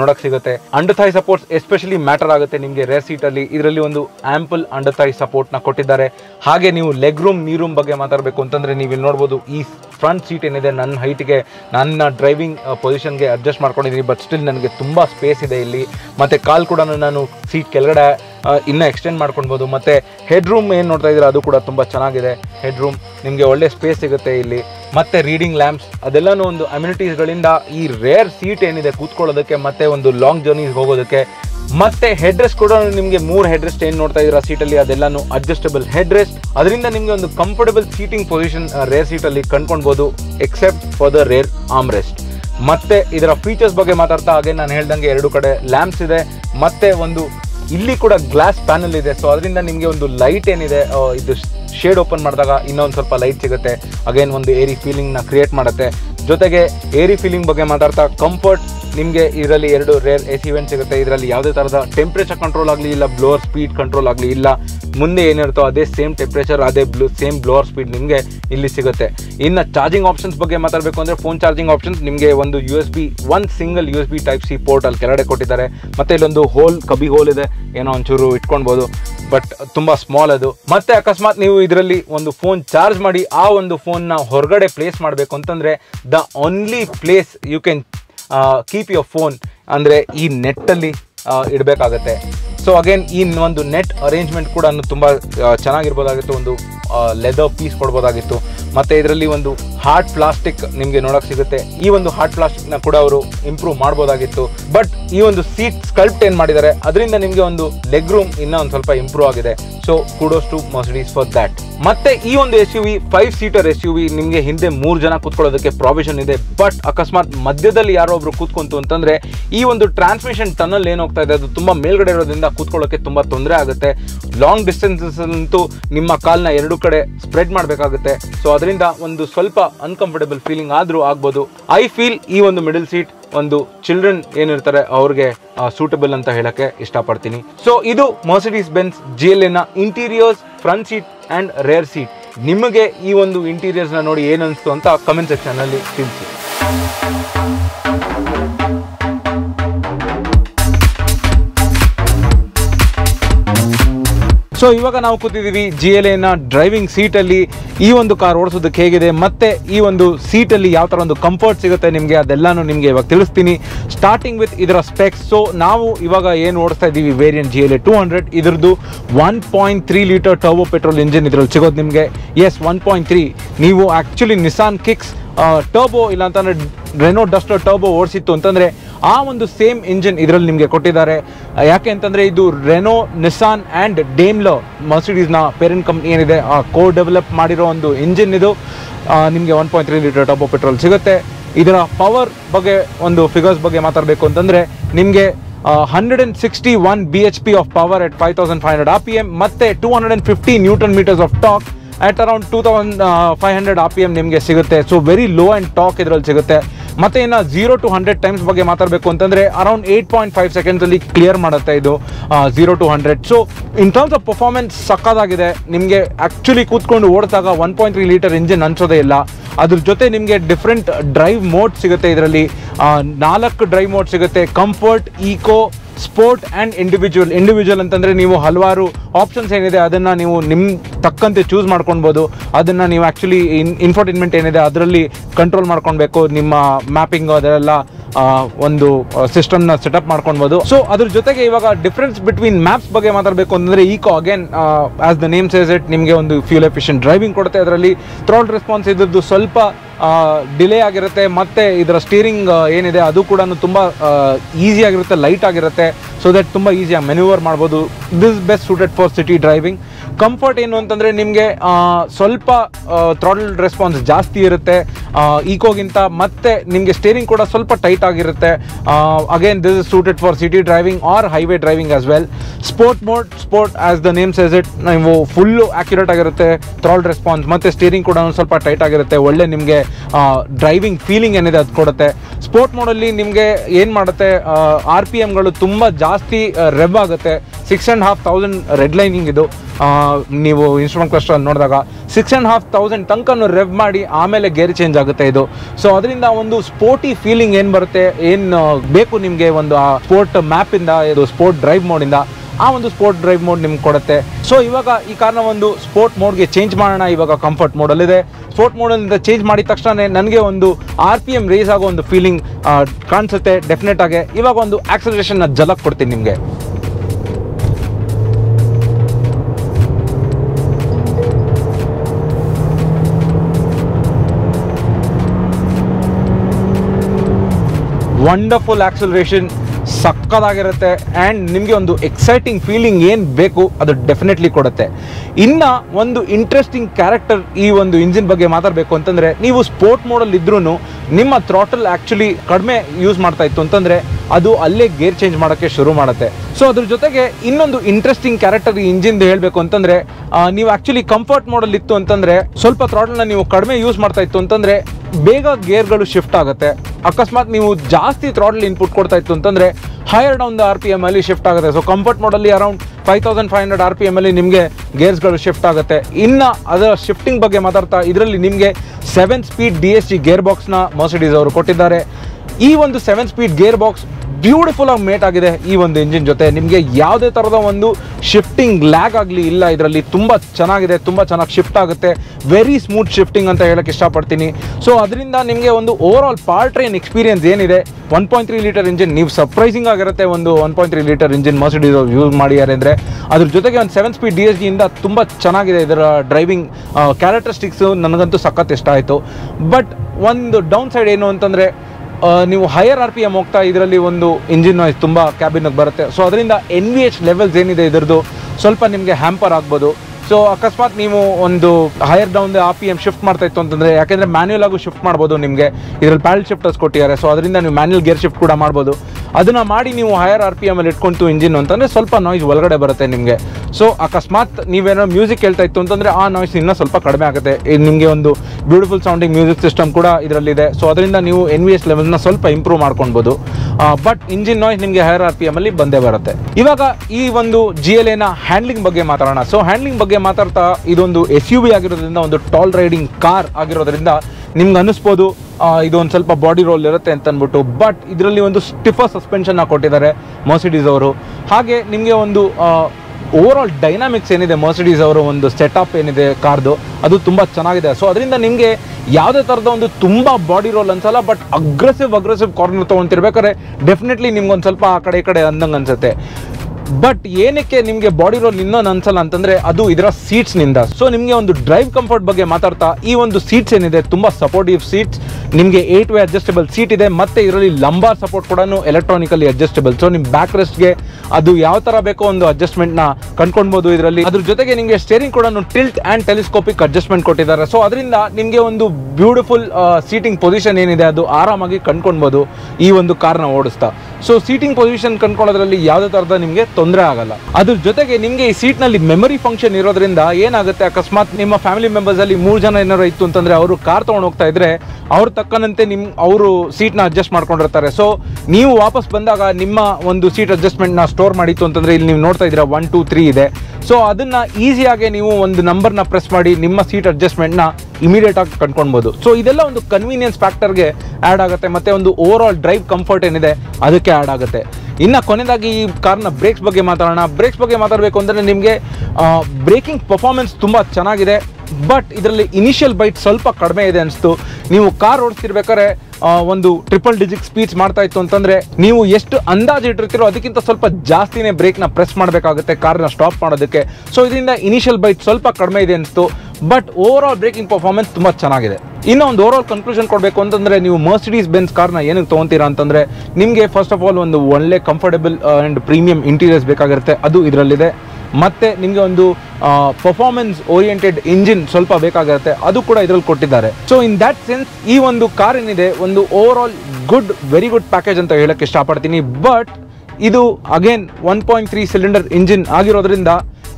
ನೋಡಕ್ ಸಿಗುತ್ತೆ. Under thigh supports especially matter ಆಗುತ್ತೆ ನಿಮಗೆ ರೇರ್ ಸೀಟ್ ಅಲ್ಲಿ. ಇದರಲ್ಲಿ ಒಂದು ಆಂಪಲ್ ಅಂಡರ್ ಥೈ ಸಪೋರ್ಟ್ನ ಕೊಟ್ಟಿದ್ದಾರೆ. ಹಾಗೆ ನೀವು ಲೆಗ್ ರೂಮ್ ನೀ ರೂಮ್ ಬಗ್ಗೆ ಮಾತಾಡಬೇಕು ಅಂತಂದ್ರೆ ನೀವು ಇಲ್ಲಿ ನೋಡ್ಬೋದು ಈ ಫ್ರಂಟ್ ಸೀಟ್ ಏನಿದೆ, ನನ್ನ ಹೈಟ್ಗೆ ನನ್ನ ಡ್ರೈವಿಂಗ್ ಪೊಸಿಷನ್ಗೆ ಅಡ್ಜಸ್ಟ್ ಮಾಡ್ಕೊಂಡಿದ್ದೀನಿ ಬಟ್ ಸ್ಟಿಲ್ ನನಗೆ ತುಂಬ ಸ್ಪೇಸ್ ಇದೆ ಇಲ್ಲಿ. ಮತ್ತು ಕಾಲ್ ಕೂಡ ನಾನು ಸೀಟ್ ಕೆಳಗಡೆ ಇನ್ನೂ ಎಕ್ಸ್ಟೆಂಡ್ ಮಾಡ್ಕೊಳ್ಬೋದು. ಮತ್ತು ಹೆಡ್ ರೂಮ್ ಏನು ನೋಡ್ತಾ ಇದ್ದೀರಾ, ಅದು ಕೂಡ ತುಂಬ ಚೆನ್ನಾಗಿದೆ. ಹೆಡ್ ರೂಮ್ ನಿಮಗೆ ಒಳ್ಳೆ ಸ್ಪೇಸ್ ಸಿಗುತ್ತೆ ಇಲ್ಲಿ. ಮತ್ತು ರೀಡಿಂಗ್ ಲ್ಯಾಂಪ್ಸ್ ಅದೆಲ್ಲನೂ ಒಂದು ಅಮ್ಯುನಿಟೀಸ್ಗಳಿಂದ ಈ ರೇರ್ ಸೀಟ್ ಏನಿದೆ ಕೂತ್ಕೊಳ್ಳೋದಕ್ಕೆ, ಮತ್ತು ಒಂದು ಲಾಂಗ್ ಜರ್ನೀಸ್ ಹೋಗೋದಕ್ಕೆ. ಮತ್ತೆ ಹೆಡ್ ರೆಸ್ಟ್ ಕೂಡ ನಿಮಗೆ ಮೂರು ಹೆಡ್ ರೆಸ್ಟ್ ಏನು ನೋಡ್ತಾ ಇದ್ದೀರಾ ಸೀಟಲ್ಲಿ ಅದೆಲ್ಲಾನು ಅಡ್ಜಸ್ಟಬಲ್ ಹೆಡ್ ರೆಸ್ಟ್ ಅದರಿಂದ ನಿಮಗೆ ಒಂದು ಕಂಫರ್ಟಬಲ್ ಸೀಟಿಂಗ್ ಪೊಸಿಷನ್ ರೇರ್ ಸೀಟಲ್ಲಿ ಕಂಡ್ಕೊಳ್ಬೋದು except for the rear arm rest ಮತ್ತೆ ಇದರ ಫೀಚರ್ಸ್ ಬಗ್ಗೆ ಮಾತಾಡ್ತಾ, ಹಾಗೆ ನಾನು ಹೇಳ್ದಂಗೆ ಎರಡು ಕಡೆ ಲ್ಯಾಂಪ್ಸ್ ಇದೆ. ಮತ್ತೆ ಒಂದು ಇಲ್ಲಿ ಕೂಡ ಗ್ಲಾಸ್ ಪ್ಯಾನಲ್ ಇದೆ. ಸೊ ಅದರಿಂದ ನಿಮಗೆ ಒಂದು ಲೈಟ್ ಏನಿದೆ ಇದು ಶೇಡ್ ಓಪನ್ ಮಾಡಿದಾಗ ಇನ್ನೊಂದು ಸ್ವಲ್ಪ ಲೈಟ್ ಸಿಗುತ್ತೆ. ಅಗೇನ್ ಒಂದು ಏರಿ ಫೀಲಿಂಗ್ನ ಕ್ರಿಯೇಟ್ ಮಾಡುತ್ತೆ. ಜೊತೆಗೆ ಏರಿ ಫೀಲಿಂಗ್ ಬಗ್ಗೆ ಮಾತಾಡ್ತಾ ಕಂಫರ್ಟ್ ನಿಮಗೆ ಇದರಲ್ಲಿ ಎರಡು ರೇರ್ ಎ ಸಿ ವೆಂಟ್ ಸಿಗುತ್ತೆ. ಇದರಲ್ಲಿ ಯಾವುದೇ ಥರದ ಟೆಂಪ್ರೇಚರ್ ಕಂಟ್ರೋಲ್ ಆಗಲಿ ಇಲ್ಲ ಬ್ಲೋರ್ ಸ್ಪೀಡ್ ಕಂಟ್ರೋಲ್ ಆಗಲಿ ಇಲ್ಲ. ಮುಂದೆ ಏನಿರುತ್ತೋ ಅದೇ ಸೇಮ್ ಟೆಂಪ್ರೇಚರ್ ಅದೇ ಬ್ಲೂ ಸೇಮ್ ಬ್ಲೋರ್ ಸ್ಪೀಡ್ ನಿಮಗೆ ಇಲ್ಲಿ ಸಿಗುತ್ತೆ. ಇನ್ನು ಚಾರ್ಜಿಂಗ್ ಆಪ್ಷನ್ಸ್ ಬಗ್ಗೆ ಮಾತಾಡಬೇಕು ಅಂದರೆ ಫೋನ್ ಚಾರ್ಜಿಂಗ್ ಆಪ್ಷನ್ಸ್ ನಿಮಗೆ ಒಂದು U S B one single U S B type C port ಅಲ್ಲಿ ಕೆಳಗಡೆ ಕೊಟ್ಟಿದ್ದಾರೆ. ಮತ್ತೆ ಇಲ್ಲೊಂದು ಹೋಲ್ ಕಬಿ ಹೋಲ್ ಇದೆ. ಏನೋ ಒಂಚೂರು ಇಟ್ಕೊಳ್ಬೋದು. ಬಟ್ ತುಂಬ ಸ್ಮಾಲ್ ಅದು. ಮತ್ತೆ ಅಕಸ್ಮಾತ್ ನೀವು ಇದರಲ್ಲಿ ಒಂದು ಫೋನ್ ಚಾರ್ಜ್ ಮಾಡಿ, ಆ ಒಂದು ಫೋನ್ನ ಹೊರಗಡೆ ಪ್ಲೇಸ್ ಮಾಡಬೇಕು ಅಂತಂದರೆ the only place you can keep your phone ಅಂದರೆ ಈ ನೆಟ್ಟಲ್ಲಿ ಇಡಬೇಕಾಗತ್ತೆ. ಸೊ ಅಗೇನ್ ಈ ಒಂದು ನೆಟ್ ಅರೇಂಜ್ಮೆಂಟ್ ಕೂಡ ತುಂಬ ಚೆನ್ನಾಗಿರ್ಬೋದಾಗಿತ್ತು. ಒಂದು ಲೆದರ್ ಪೀಸ್ ಕೊಡ್ಬೋದಾಗಿತ್ತು. ಮತ್ತೆ ಇದರಲ್ಲಿ ಒಂದು ಹಾರ್ಡ್ ಪ್ಲಾಸ್ಟಿಕ್ ನಿಮಗೆ ನೋಡೋಕೆ ಸಿಗುತ್ತೆ. ಈ ಒಂದು ಹಾರ್ಡ್ ಪ್ಲಾಸ್ಟಿಕ್ನ ಕೂಡ ಅವರು ಇಂಪ್ರೂವ್ ಮಾಡ್ಬೋದಾಗಿತ್ತು. ಬಟ್ ಈ ಒಂದು ಸೀಟ್ ಸ್ಕಲ್ಪ್ಟ್ ಏನು ಮಾಡಿದ್ದಾರೆ, ಅದರಿಂದ ನಿಮಗೆ ಒಂದು ಲೆಗ್ ರೂಮ್ ಇನ್ನೂ ಒಂದು ಸ್ವಲ್ಪ ಇಂಪ್ರೂವ್ ಆಗಿದೆ. So kudos to Mercedes for that ಮತ್ತೆ ಈ ಒಂದು S U V five seater S U V ನಿಮಗೆ ಹಿಂದೆ ಮೂರು ಜನ ಕೂತ್ಕೊಳ್ಳೋದಕ್ಕೆ ಪ್ರಾವಿಷನ್ ಇದೆ. ಬಟ್ ಅಕಸ್ಮಾತ್ ಮಧ್ಯದಲ್ಲಿ ಯಾರೋ ಒಬ್ರು ಕೂತ್ಕೊಂತು ಅಂತಂದ್ರೆ, ಈ ಒಂದು ಟ್ರಾನ್ಸ್ಮಿಷನ್ ಟನಲ್ ಏನು ಹೋಗ್ತಾ ಇದೆ, ಅದು ತುಂಬಾ ಮೇಲ್ಗಡೆ ಇರೋದ್ರಿಂದ ಕೂತ್ಕೊಳ್ಳೋಕೆ ತುಂಬಾ ತೊಂದರೆ ಆಗುತ್ತೆ. ಲಾಂಗ್ ಡಿಸ್ಟೆನ್ಸಸ್ ಅಂತೂ ನಿಮ್ಮ ಕಾಲ್ನ ಎರಡು ಕಡೆ ಸ್ಪ್ರೆಡ್ ಮಾಡಬೇಕಾಗುತ್ತೆ. ಸೊ ಅದರಿಂದ ಒಂದು ಸ್ವಲ್ಪ ಅನ್ಕಂಫರ್ಟಬಲ್ ಫೀಲಿಂಗ್ ಆದರೂ ಆಗ್ಬೋದು. ಐ ಫೀಲ್ ಈ ಒಂದು ಮಿಡಲ್ ಸೀಟ್ ಒಂದು ಚಿಲ್ಡ್ರನ್ ಏನಿರ್ತಾರೆ ಅವ್ರಿಗೆ ಸೂಟಬಲ್ ಅಂತ ಹೇಳಕ್ಕೆ ಇಷ್ಟಪಡ್ತೀನಿ. ಸೊ ಇದು Mercedes Benz G L interiors front seat and rear seat ನಿಮಗೆ ಈ ಒಂದು ಇಂಟೀರಿಯರ್ಸ್ನ ನೋಡಿ ಏನು ಅನಿಸ್ತು ಅಂತ ಕಮೆಂಟ್ ಸೆಕ್ಷನ್ ಅಲ್ಲಿ ತಿಳಿಸಿ. ಸೊ ಇವಾಗ ನಾವು ಕೂತಿದ್ದೀವಿ ಜಿ ಎಲ್ ಎನ ಡ್ರೈವಿಂಗ್ ಸೀಟಲ್ಲಿ ಈ ಒಂದು ಕಾರ್ ಓಡಿಸೋದಕ್ಕೆ ಹೇಗಿದೆ? ಮತ್ತೆ ಈ ಒಂದು ಸೀಟಲ್ಲಿ ಯಾವ ಥರ ಒಂದು ಕಂಫರ್ಟ್ ಸಿಗುತ್ತೆ ನಿಮಗೆ? ಅದೆಲ್ಲಾನು ನಿಮಗೆ ಇವಾಗ ತಿಳಿಸ್ತೀನಿ. ಸ್ಟಾರ್ಟಿಂಗ್ ವಿತ್ ಇದರ ಸ್ಪೆಕ್ಸ್ ಸೊ ನಾವು ಇವಾಗ ಏನು ಓಡಿಸ್ತಾ ಇದ್ದೀವಿ? Variant G L A two hundred ಇದ್ರದ್ದು one point three litre turbo petrol engine ಇದರಲ್ಲಿ ಸಿಗೋದು ನಿಮಗೆ. ಎಸ್ ಒನ್ ಪಾಯಿಂಟ್ ತ್ರೀ ನೀವು ಆ್ಯಕ್ಚುಲಿ ನಿಸಾನ್ ಕಿಕ್ಸ್ ಟರ್ಬೋ ಇಲ್ಲ ಅಂತಂದ್ರೆ ರೆನೋ ಡಸ್ಟರ್ ಟರ್ಬೋ ಓಡಿಸಿತ್ತು ಅಂತಂದರೆ ಆ ಒಂದು ಸೇಮ್ ಇಂಜಿನ್ ಇದರಲ್ಲಿ ನಿಮಗೆ ಕೊಟ್ಟಿದ್ದಾರೆ. ಯಾಕೆ ಅಂತಂದರೆ ಇದು ರೆನೋ ನಿಸಾನ್ ಆ್ಯಂಡ್ ಮರ್ಸಿಡೀಸ್ ಮರ್ಸಿಡೀಸ್ನ ಪೇರೆಂಟ್ ಕಂಪ್ನಿ ಏನಿದೆ, ಆ ಕೋ ಡೆವಲಪ್ ಮಾಡಿರೋ ಒಂದು ಇಂಜಿನ್ ಇದು. ನಿಮಗೆ one point three litre turbo petrol ಸಿಗುತ್ತೆ. ಇದರ ಪವರ್ ಬಗ್ಗೆ, ಒಂದು ಫಿಗರ್ಸ್ ಬಗ್ಗೆ ಮಾತಾಡಬೇಕು ಅಂತಂದರೆ ನಿಮಗೆ hundred and sixty one B H P of power at five thousand five hundred R P M ಮತ್ತೆ two hundred and fifty newton metres of torque at around two thousand five hundred R P M ನಿಮಗೆ ಸಿಗುತ್ತೆ. So very low end torque ಇದರಲ್ಲಿ ಸಿಗುತ್ತೆ. ಮತ್ತೆ ಇನ್ನು zero to hundred times ಬಗ್ಗೆ ಮಾತಾಡಬೇಕು ಅಂತಂದರೆ ಅರೌಂಡ್ ಏಯ್ಟ್ ಪಾಯಿಂಟ್ ಫೈವ್ ಸೆಕೆಂಡ್ಸಲ್ಲಿ ಕ್ಲಿಯರ್ ಮಾಡುತ್ತೆ ಇದು zero to hundred so in terms of performance ಸಕ್ಕದಾಗಿದೆ ನಿಮಗೆ ಆ್ಯಕ್ಚುಲಿ ಕೂತ್ಕೊಂಡು ಓಡಿದಾಗ one point three litre engine ಅನ್ಸೋದೇ ಇಲ್ಲ. ಅದ್ರ ಜೊತೆ ನಿಮಗೆ ಡಿಫ್ರೆಂಟ್ ಡ್ರೈವ್ ಮೋಡ್ ಸಿಗುತ್ತೆ ಇದರಲ್ಲಿ. ನಾಲ್ಕು ಡ್ರೈವ್ ಮೋಡ್ ಸಿಗುತ್ತೆ. Comfort eco sport and individual individual ಅಂತಂದರೆ ನೀವು ಹಲವಾರು ಆಪ್ಷನ್ಸ್ ಏನಿದೆ ಅದನ್ನು ನೀವು ನಿಮ್ಮ ತಕ್ಕಂತೆ ಚೂಸ್ ಮಾಡ್ಕೊಳ್ಬೋದು ಅದನ್ನು ನೀವು ಆ್ಯಕ್ಚುಲಿ ಇನ್ ಇನ್ಫರ್ಟೈನ್ಮೆಂಟ್ ಏನಿದೆ ಅದರಲ್ಲಿ ಕಂಟ್ರೋಲ್ ಮಾಡ್ಕೊಳ್ಬೇಕು ನಿಮ್ಮ ಮ್ಯಾಪಿಂಗ್ ಅದೆಲ್ಲ ಒಂದು ಸಿಸ್ಟಮ್ನ ಸೆಟಪ್ ಮಾಡ್ಕೊಳ್ಬೋದು. ಸೊ ಅದ್ರ ಜೊತೆಗೆ ಇವಾಗ ಡಿಫ್ರೆನ್ಸ್ ಬಿಟ್ವೀನ್ ಮ್ಯಾಪ್ಸ್ ಬಗ್ಗೆ ಮಾತಾಡಬೇಕು ಅಂತಂದರೆ eco again as the name says it ನಿಮಗೆ ಒಂದು ಫ್ಯೂಲ್ ಎಫಿಷಿಯಂಟ್ ಡ್ರೈವಿಂಗ್ ಕೊಡುತ್ತೆ ಅದರಲ್ಲಿ. ಥ್ರೋಲ್ ರೆಸ್ಪಾನ್ಸ್ ಇದ್ದದ್ದು ಸ್ವಲ್ಪ ಡಿಲೇ ಆಗಿರುತ್ತೆ, ಮತ್ತು ಇದರ ಸ್ಟೀರಿಂಗ್ ಏನಿದೆ ಅದು ಕೂಡ ತುಂಬ ಈಸಿ ಆಗಿರುತ್ತೆ ಲೈಟ್ ಆಗಿರುತ್ತೆ. ಸೊ ದಟ್ ತುಂಬ ಈಸಿಯಾಗಿ ಮೆನ್ಯೂವರ್ ಮಾಡ್ಬೋದು. This best suited for city driving comfort ಏನು ಅಂತಂದರೆ ನಿಮಗೆ ಸ್ವಲ್ಪ ಥ್ರಾಟಲ್ ರೆಸ್ಪಾನ್ಸ್ ಜಾಸ್ತಿ ಇರುತ್ತೆ. ಈಕೋಗಿಂತ ಮತ್ತೆ ನಿಮಗೆ ಸ್ಟೇರಿಂಗ್ ಕೂಡ ಸ್ವಲ್ಪ ಟೈಟ್ ಆಗಿರುತ್ತೆ. Again this is suited for city driving or highway driving as well sport mode sport as the name says it ನೀವು ಫುಲ್ಲು ಆಕ್ಯುರೇಟ್ ಆಗಿರುತ್ತೆ. ಥ್ರಾಲ್ ರೆಸ್ಪಾನ್ಸ್ ಮತ್ತು ಸ್ಟೇರಿಂಗ್ ಕೂಡ ಒಂದು ಸ್ವಲ್ಪ ಟೈಟ್ ಆಗಿರುತ್ತೆ. ಒಳ್ಳೆ ನಿಮಗೆ ಡ್ರೈವಿಂಗ್ ಫೀಲಿಂಗ್ ಏನಿದೆ ಅದು ಕೊಡುತ್ತೆ. ಸ್ಪೋರ್ಟ್ ಮೋಡಲ್ಲಿ ನಿಮಗೆ ಏನು ಮಾಡುತ್ತೆ? ಆರ್ ಪಿ ಎಮ್ಗಳು ತುಂಬ ಜಾಸ್ತಿ ರೆವ್ ಆಗುತ್ತೆ. Six and half thousand red lining ಇದು. ನೀವು ಇನ್ಸ್ಟ್ರೂಮೆಂಟ್ ಕ್ಲಸ್ಟರ್ ನೋಡಿದಾಗ ಸಿಕ್ಸ್ ಆ್ಯಂಡ್ ಹಾಫ್ ತೌಸಂಡ್ ಅನ್ನು ರೆವ್ ಮಾಡಿ ಆಮೇಲೆ ಗೇರ್ ಚೇಂಜ್ ಆಗುತ್ತೆ ಇದು. ಸೊ ಅದರಿಂದ ಒಂದು ಸ್ಪೋರ್ಟಿ ಫೀಲಿಂಗ್ ಏನು ಬರುತ್ತೆ, ಏನು ಬೇಕು ನಿಮಗೆ ಒಂದು ಆ ಸ್ಪೋರ್ಟ್ ಮ್ಯಾಪಿಂದ ಇದು ಸ್ಪೋರ್ಟ್ ಡ್ರೈವ್ ಮೋಡಿಂದ ಆ ಒಂದು ಸ್ಪೋರ್ಟ್ ಡ್ರೈವ್ ಮೋಡ್ ನಿಮ್ಗೆ ಕೊಡುತ್ತೆ. ಸೊ ಇವಾಗ ಈ ಕಾರಣ ಒಂದು ಸ್ಪೋರ್ಟ್ ಮೋಡ್ಗೆ ಚೇಂಜ್ ಮಾಡೋಣ ಇವಾಗ ಕಂಫರ್ಟ್ ಮೋಡಲ್ಲಿದೆ ಸ್ಪೋರ್ಟ್ ಮೋಡಲ್ಲಿಂದ ಚೇಂಜ್ ಮಾಡಿದ ತಕ್ಷಣ ನನಗೆ ಒಂದು ಆರ್ ಪಿ ಎಂ ರೇಸ್ ಆಗೋ ಒಂದು ಫೀಲಿಂಗ್ ಕಾಣಿಸುತ್ತೆ ಡೆಫಿನೆಟ್ ಆಗಿ. ಇವಾಗ ಒಂದು ಆಕ್ಸಲರೇಷನ್ನ ಜಲಕ್ ಕೊಡ್ತೀನಿ ನಿಮಗೆ. Wonderful acceleration ಸಕ್ಕದಾಗಿರುತ್ತೆ. ಆ್ಯಂಡ್ ನಿಮಗೆ ಒಂದು ಎಕ್ಸೈಟಿಂಗ್ ಫೀಲಿಂಗ್ ಏನು ಬೇಕು, ಅದು ಡೆಫಿನೆಟ್ಲಿ ಕೊಡುತ್ತೆ. ಇನ್ನು ಒಂದು ಇಂಟ್ರೆಸ್ಟಿಂಗ್ ಕ್ಯಾರೆಕ್ಟರ್ ಈ ಒಂದು ಇಂಜಿನ್ ಬಗ್ಗೆ ಮಾತಾಡಬೇಕು ಅಂತಂದರೆ, ನೀವು ಸ್ಪೋರ್ಟ್ ಮೋಡಲ್ಲಿ ಇದ್ರೂ ನಿಮ್ಮ ಥ್ರಾಟಲ್ ಆ್ಯಕ್ಚುಲಿ ಕಡಿಮೆ ಯೂಸ್ ಮಾಡ್ತಾ ಇತ್ತು ಅಂತಂದರೆ ಅದು ಅಲ್ಲೇ ಗೇರ್ ಚೇಂಜ್ ಮಾಡೋಕ್ಕೆ ಶುರು ಮಾಡುತ್ತೆ. ಸೊ ಅದ್ರ ಜೊತೆಗೆ ಇನ್ನೊಂದು ಇಂಟ್ರೆಸ್ಟಿಂಗ್ ಕ್ಯಾರೆಕ್ಟರ್ ಈ ಇಂಜಿನ್ ಹೇಳಬೇಕು ಅಂತಂದರೆ ನೀವು ಆ್ಯಕ್ಚುಲಿ ಕಂಫರ್ಟ್ ಮೋಡಲ್ಲಿ ಇತ್ತು ಅಂತಂದರೆ, ಸ್ವಲ್ಪ ಥ್ರಾಟಲ್ನ ನೀವು ಕಡಿಮೆ ಯೂಸ್ ಮಾಡ್ತಾ ಇತ್ತು ಅಂತಂದರೆ, ಬೇಗ ಗೇರ್ಗಳು ಶಿಫ್ಟ್ ಆಗುತ್ತೆ. ಅಕಸ್ಮಾತ್ ನೀವು ಜಾಸ್ತಿ ಥ್ರಾಟಲ್ ಇನ್ಪುಟ್ ಕೊಡ್ತಾ ಇತ್ತು ಅಂತಂದರೆ higher down the R P M ಅಲ್ಲಿ ಶಿಫ್ಟ್ ಆಗುತ್ತೆ. So comfort ಮೋಡಲ್ಲಿ around five thousand five hundred R P M ಅಲ್ಲಿ ನಿಮಗೆ ಗೇರ್ಸ್ಗಳು ಶಿಫ್ಟ್ ಆಗುತ್ತೆ. ಇನ್ನು ಅದರ ಶಿಫ್ಟಿಂಗ್ ಬಗ್ಗೆ ಮಾತಾಡ್ತಾ, ಇದರಲ್ಲಿ ನಿಮಗೆ seven speed D S G gear ಬಾಕ್ಸ್ನ Mercedes ಅವರು ಕೊಟ್ಟಿದ್ದಾರೆ. ಈ ಒಂದು seven speed gear box beautiful ಆಗಿ ಮೇಟ್ ಆಗಿದೆ ಈ ಒಂದು ಇಂಜಿನ್ ಜೊತೆ. ನಿಮಗೆ ಯಾವುದೇ ಥರದ ಒಂದು ಶಿಫ್ಟಿಂಗ್ ಲ್ಯಾಗ್ ಆಗಲಿ ಇಲ್ಲ, ಇದರಲ್ಲಿ ತುಂಬ ಚೆನ್ನಾಗಿದೆ, ತುಂಬ ಚೆನ್ನಾಗಿ ಶಿಫ್ಟ್ ಆಗುತ್ತೆ. ವೆರಿ ಸ್ಮೂತ್ ಶಿಫ್ಟಿಂಗ್ ಅಂತ ಹೇಳಕ್ಕೆ ಇಷ್ಟಪಡ್ತೀನಿ. ಸೊ ಅದರಿಂದ ನಿಮಗೆ ಒಂದು ಓವರ್ ಆಲ್ ಪಾರ್ ಟ್ರೈನ್ ಎಕ್ಸ್ಪೀರಿಯನ್ಸ್ ಏನಿದೆ? One point three litre engine ನೀವು ಸರ್ಪ್ರೈಸಿಂಗ್ ಆಗಿರುತ್ತೆ ಒಂದು one point three litre engine Mercedes use ಮಾಡಿದ್ದಾರೆ ಅಂದರೆ. ಅದ್ರ ಜೊತೆಗೆ ಒಂದು ಸೆವೆನ್ ಸ್ಪೀಡ್ ಡಿ ಎಸ್ ಜಿಯಿಂದ ತುಂಬ ಚೆನ್ನಾಗಿದೆ ಇದರ ಡ್ರೈವಿಂಗ್ ಕ್ಯಾರೆಕ್ಟರಿಸ್ಟಿಕ್ಸು ನನಗಂತೂ ಸಖತ್ ಇಷ್ಟ ಆಯಿತು. ಬಟ್ ಒಂದು ಡೌನ್ ಸೈಡ್ ಏನು ಅಂತಂದರೆ ನೀವು ಹೈಯರ್ ಆರ್ ಪಿ ಎಂ ಹೋಗ್ತಾ ಇದರಲ್ಲಿ ಒಂದು ಇಂಜಿನ್ ನಾಯ್ಸ್ ತುಂಬ ಕ್ಯಾಬಿನ್ಗೆ ಬರುತ್ತೆ. ಸೊ ಅದರಿಂದ ಎನ್ ವಿ ಎಚ್ ಲೆವೆಲ್ಸ್ ಏನಿದೆ ಇದರದ್ದು ಸ್ವಲ್ಪ ನಿಮಗೆ ಹ್ಯಾಂಪರ್ ಆಗ್ಬೋದು. ಸೊ ಅಕಸ್ಮಾತ್ ನೀವು ಒಂದು higher down R P M shift ಮಾಡ್ತಾ ಇತ್ತು ಅಂತಂದರೆ, ಯಾಕೆಂದರೆ ಮ್ಯಾನ್ಯಲ್ ಆಗು ಶಿಫ್ಟ್ ಮಾಡ್ಬೋದು ನಿಮಗೆ. ಇದರಲ್ಲಿ ಪ್ಯಾಡಲ್ ಶಿಫ್ಟರ್ಸ್ ಕೊಟ್ಟಿದ್ದಾರೆ. ಸೊ ಅದರಿಂದ ನೀವು ಮ್ಯಾನ್ಯಲ್ ಗೇರ್ ಶಿಫ್ಟ್ ಕೂಡ ಮಾಡ್ಬೋದು. ಅದನ್ನು ಮಾಡಿ ನೀವು ಹೈಯರ್ ಆರ್ ಪಿ ಎಮಲ್ಲಿ ಇಟ್ಕೊಂತು ಇಂಜಿನ್ ಅಂತಂದರೆ ಸ್ವಲ್ಪ ನಾಯ್ಸ್ ಒಳಗಡೆ ಬರುತ್ತೆ ನಿಮಗೆ. ಸೊ ಅಕಸ್ಮಾತ್ ನೀವೇನೋ ಮ್ಯೂಸಿಕ್ ಹೇಳ್ತಾ ಇತ್ತು ಅಂತಂದರೆ ಆ ನಾಯ್ಸ್ ಇನ್ನೂ ಸ್ವಲ್ಪ ಕಡಿಮೆ ಆಗುತ್ತೆ. ನಿಮಗೆ ಒಂದು ಬ್ಯೂಟಿಫುಲ್ ಸೌಂಡಿಂಗ್ ಮ್ಯೂಸಿಕ್ ಸಿಸ್ಟಮ್ ಕೂಡ ಇದರಲ್ಲಿದೆ. ಸೊ ಅದರಿಂದ ನೀವು ಎನ್ ವಿ ಎಸ್ ಲೆವೆಲ್ನ ಸ್ವಲ್ಪ ಇಂಪ್ರೂವ್ ಮಾಡ್ಕೊಳ್ಬೋದು. ಬಟ್ ಇಂಜಿನ್ ನಾಯ್ಸ್ ನಿಮಗೆ ಹೈಯರ್ ಆರ್ ಪಿ ಎಮಲ್ಲಿ ಬಂದೇ ಬರುತ್ತೆ. ಇವಾಗ ಈ ಒಂದು ಜಿ ಎಲ್ ಎನ ಹ್ಯಾಂಡ್ಲಿಂಗ್ ಬಗ್ಗೆ ಮಾತಾಡೋಣ. ಸೊ ಹ್ಯಾಂಡ್ಲಿಂಗ್ ಬಗ್ಗೆ ಮಾತಾಡ್ತಾ ಇದೊಂದು ಎಸ್ ಯು ವಿ ಆಗಿರೋದ್ರಿಂದ, ಒಂದು ಟಾಲ್ ರೈಡಿಂಗ್ ಕಾರ್ ಆಗಿರೋದ್ರಿಂದ ನಿಮ್ಗೆ ಅನಿಸ್ಬೋದು ಇದು ಒಂದು ಸ್ವಲ್ಪ ಬಾಡಿ ರೋಲ್ ಇರುತ್ತೆ ಅಂತ ಅಂದ್ಬಿಟ್ಟು ಬಟ್ ಇದರಲ್ಲಿ ಒಂದು ಸ್ಟಿಫರ್ ಸಸ್ಪೆನ್ಷನ್ನ ಕೊಟ್ಟಿದ್ದಾರೆ ಮರ್ಸಿಡೀಸ್ ಅವರು. ಹಾಗೆ ನಿಮಗೆ ಒಂದು ಓವರ್ ಆಲ್ ಡೈನಾಮಿಕ್ಸ್ ಏನಿದೆ ಮರ್ಸಿಡೀಸ್ ಅವರ ಒಂದು ಸೆಟಪ್ ಏನಿದೆ ಕಾರ್ದು, ಅದು ತುಂಬ ಚೆನ್ನಾಗಿದೆ. ಸೊ ಅದರಿಂದ ನಿಮಗೆ ಯಾವುದೇ ಥರದ ಒಂದು ತುಂಬ ಬಾಡಿ ರೋಲ್ ಅನ್ಸಲ್ಲ ಬಟ್ ಅಗ್ರೆಸಿವ್ ಅಗ್ರೆಸಿವ್ ಕಾರ್ನರ್ ತೊಗೊತಿರ್ಬೇಕಾದ್ರೆ ಡೆಫಿನೆಟ್ಲಿ ನಿಮ್ಗೊಂದು ಸ್ವಲ್ಪ ಆ ಕಡೆ ಈ ಕಡೆ ಅಂದಂಗೆ ಅನ್ಸುತ್ತೆ. ಬಟ್ ಏನಕ್ಕೆ ನಿಮಗೆ ಬಾಡಿ ರೋಲ್ ಇನ್ನೊಂದು ಅನ್ಸಲ್ಲ ಅಂತಂದ್ರೆ ಅದು ಇದರ ಸೀಟ್ಸ್ನಿಂದ. ಸೊ ನಿಮಗೆ ಒಂದು ಡ್ರೈವ್ ಕಂಫರ್ಟ್ ಬಗ್ಗೆ ಮಾತಾಡ್ತಾ ಈ ಒಂದು ಸೀಟ್ಸ್ ಏನಿದೆ, ತುಂಬಾ ಸಪೋರ್ಟಿವ್ ಸೀಟ್ಸ್ ನಿಮಗೆ ಏಟ್ ವೇ ಅಡ್ಜಸ್ಟಬಲ್ ಸೀಟ್ ಇದೆ, ಮತ್ತೆ ಇದರಲ್ಲಿ ಲಂಬಾರ್ ಸಪೋರ್ಟ್ ಕೂಡ ಎಲೆಕ್ಟ್ರಾನಿಕಲಿ ಅಡ್ಜಸ್ಟಬಲ್ ಸೊ ನಿಮ್ಮ ಬ್ಯಾಕ್ ರೆಸ್ಟ್ಗೆ ಅದು ಯಾವ ತರ ಬೇಕೋ ಒಂದು ಅಡ್ಜಸ್ಟ್ಮೆಂಟ್ನ ಕಂಡ್ಕೊಳ್ಬೋದು ಇದರಲ್ಲಿ. ಅದ್ರ ಜೊತೆಗೆ ನಿಮಗೆ ಸ್ಟೇರಿಂಗ್ ಕೂಡ ಟಿಲ್ಟ್ ಅಂಡ್ ಟೆಲಿಸ್ಕೋಪಿಕ್ ಅಡ್ಜಸ್ಟ್ಮೆಂಟ್ ಕೊಟ್ಟಿದ್ದಾರೆ. ಸೊ ಅದರಿಂದ ನಿಮಗೆ ಒಂದು ಬ್ಯೂಟಿಫುಲ್ ಸೀಟಿಂಗ್ ಪೊಸಿಷನ್ ಏನಿದೆ ಅದು ಆರಾಮಾಗಿ ಕಂಡ್ಕೊಳ್ಬೋದು ಈ ಒಂದು ಕಾರ್ನ ಓಡಿಸ್ತಾ. ಸೊ ಸೀಟಿಂಗ್ ಪೊಸಿಷನ್ ಕಂಡ್ಕೊಳ್ಳೋದ್ರಲ್ಲಿ ಯಾವುದೇ ಥರದ ನಿಮಗೆ ತೊಂದರೆ ಆಗಲ್ಲ. ಅದ್ರ ಜೊತೆಗೆ ನಿಮಗೆ ಈ ಸೀಟ್ನಲ್ಲಿ ಮೆಮರಿ ಫಂಕ್ಷನ್ ಇರೋದ್ರಿಂದ ಏನಾಗುತ್ತೆ? ಅಕಸ್ಮಾತ್ ನಿಮ್ಮ ಫ್ಯಾಮಿಲಿ ಮೆಂಬರ್ಸ್ ಅಲ್ಲಿ ಮೂರು ಜನ ಏನಾರು ಇತ್ತು ಅಂತಂದ್ರೆ ಅವರು ಕಾರ್ ತೊಗೊಂಡು ಹೋಗ್ತಾ ಇದ್ರೆ ಅವ್ರ ತಕ್ಕನಂತೆ ನಿಮ್ಮ ಅವರು ಸೀಟ್ನ ಅಡ್ಜಸ್ಟ್ ಮಾಡ್ಕೊಂಡಿರ್ತಾರೆ. ಸೊ ನೀವು ವಾಪಸ್ ಬಂದಾಗ ನಿಮ್ಮ ಒಂದು ಸೀಟ್ ಅಡ್ಜಸ್ಟ್ಮೆಂಟ್ನ ಸ್ಟೋರ್ ಮಾಡಿತ್ತು ಅಂತಂದ್ರೆ ಇಲ್ಲಿ ನೀವು ನೋಡ್ತಾ ಇದ್ದೀರಾ ಒನ್ ಟೂ ತ್ರೀ ಇದೆ. ಸೊ ಅದನ್ನ ಈಸಿಯಾಗಿ ನೀವು ಒಂದು ನಂಬರ್ನ ಪ್ರೆಸ್ ಮಾಡಿ ನಿಮ್ಮ ಸೀಟ್ ಅಡ್ಜಸ್ಟ್ಮೆಂಟ್ನ ಇಮಿಡಿಯೇಟ್ ಆಗಿ ಕಂಡ್ಕೊಳ್ಬೋದು. ಸೊ ಇದೆಲ್ಲ ಒಂದು ಕನ್ವೀನಿಯನ್ಸ್ ಫ್ಯಾಕ್ಟರ್ಗೆ ಆ್ಯಡ್ ಆಗುತ್ತೆ. ಮತ್ತೆ ಒಂದು ಓವರ್ ಆಲ್ ಡ್ರೈವ್ ಕಂಫರ್ಟ್ ಏನಿದೆ, ಅದಕ್ಕೆ ಆ್ಯಡ್ ಆಗುತ್ತೆ. ಇನ್ನು ಕೊನೆಯದಾಗಿ ಈ ಕಾರ್ನ ಬ್ರೇಕ್ಸ್ ಬಗ್ಗೆ ಮಾತಾಡೋಣ. ಬ್ರೇಕ್ಸ್ ಬಗ್ಗೆ ಮಾತಾಡಬೇಕು ಅಂದರೆ ನಿಮಗೆ ಬ್ರೇಕಿಂಗ್ ಪರ್ಫಾರ್ಮೆನ್ಸ್ ತುಂಬ ಚೆನ್ನಾಗಿದೆ. ಬಟ್ ಇದರಲ್ಲಿ ಇನಿಷಿಯಲ್ ಬೈಟ್ ಸ್ವಲ್ಪ ಕಡಿಮೆ ಇದೆ ಅನಿಸ್ತು. ನೀವು ಕಾರ್ ಓಡಿಸ್ತಿರ್ಬೇಕಾದ್ರೆ ಒಂದು ಟ್ರಿಪಲ್ ಡಿಜಿಟ್ ಸ್ಪೀಚ್ ಮಾಡ್ತಾ ಇತ್ತು ಅಂತಂದರೆ ನೀವು ಎಷ್ಟು ಅಂದಾಜು ಇಟ್ಟಿರ್ತೀರೋ ಅದಕ್ಕಿಂತ ಸ್ವಲ್ಪ ಜಾಸ್ತಿನೇ ಬ್ರೇಕ್ನ ಪ್ರೆಸ್ ಮಾಡಬೇಕಾಗುತ್ತೆ ಕಾರ್ನ ಸ್ಟಾಪ್ ಮಾಡೋದಕ್ಕೆ. ಸೊ ಇದರಿಂದ ಇನಿಷಿಯಲ್ ಬೈಟ್ ಸ್ವಲ್ಪ ಕಡಿಮೆ ಇದೆ ಅನಿಸ್ತು. But over all braking performance ತುಂಬ ಚೆನ್ನಾಗಿದೆ. ಇನ್ನು ಒಂದು ಓವರ್ ಆಲ್ ಕನ್ಕ್ಲೂಷನ್ ಕೊಡಬೇಕು ಅಂತಂದ್ರೆ ನೀವು ಮರ್ಸಿಡೀಸ್ ಬೆನ್ಸ್ ಕಾರ್ನ ಏನಕ್ಕೆ ತೊಗೊಂತೀರಾ ಅಂತಂದ್ರೆ ನಿಮಗೆ ಫಸ್ಟ್ ಆಫ್ ಆಲ್ ಒಂದು ಒಳ್ಳೆ ಕಂಫರ್ಟಬಲ್ ಆ್ಯಂಡ್ ಪ್ರೀಮಿಯಂ ಇಂಟೀರಿಯರ್ಸ್ ಬೇಕಾಗಿರುತ್ತೆ. ಅದು ಇದರಲ್ಲಿದೆ. ಮತ್ತೆ ನಿಮಗೆ ಒಂದು ಪರ್ಫಾರ್ಮೆನ್ಸ್ ಓರಿಯೆಂಟೆಡ್ ಇಂಜಿನ್ ಸ್ವಲ್ಪ ಬೇಕಾಗಿರುತ್ತೆ. ಅದು ಕೂಡ ಇದರಲ್ಲಿ ಕೊಟ್ಟಿದ್ದಾರೆ. ಸೊ ಇನ್ ದ್ಯಾಟ್ ಸೆನ್ಸ್ ಈ ಒಂದು ಕಾರ್ ಏನಿದೆ, ಒಂದು over all good very good package ಅಂತ ಹೇಳೋಕ್ಕೆ ಇಷ್ಟಪಡ್ತೀನಿ. ಬಟ್ ಇದು again one point three cylinder engine ಆಗಿರೋದ್ರಿಂದ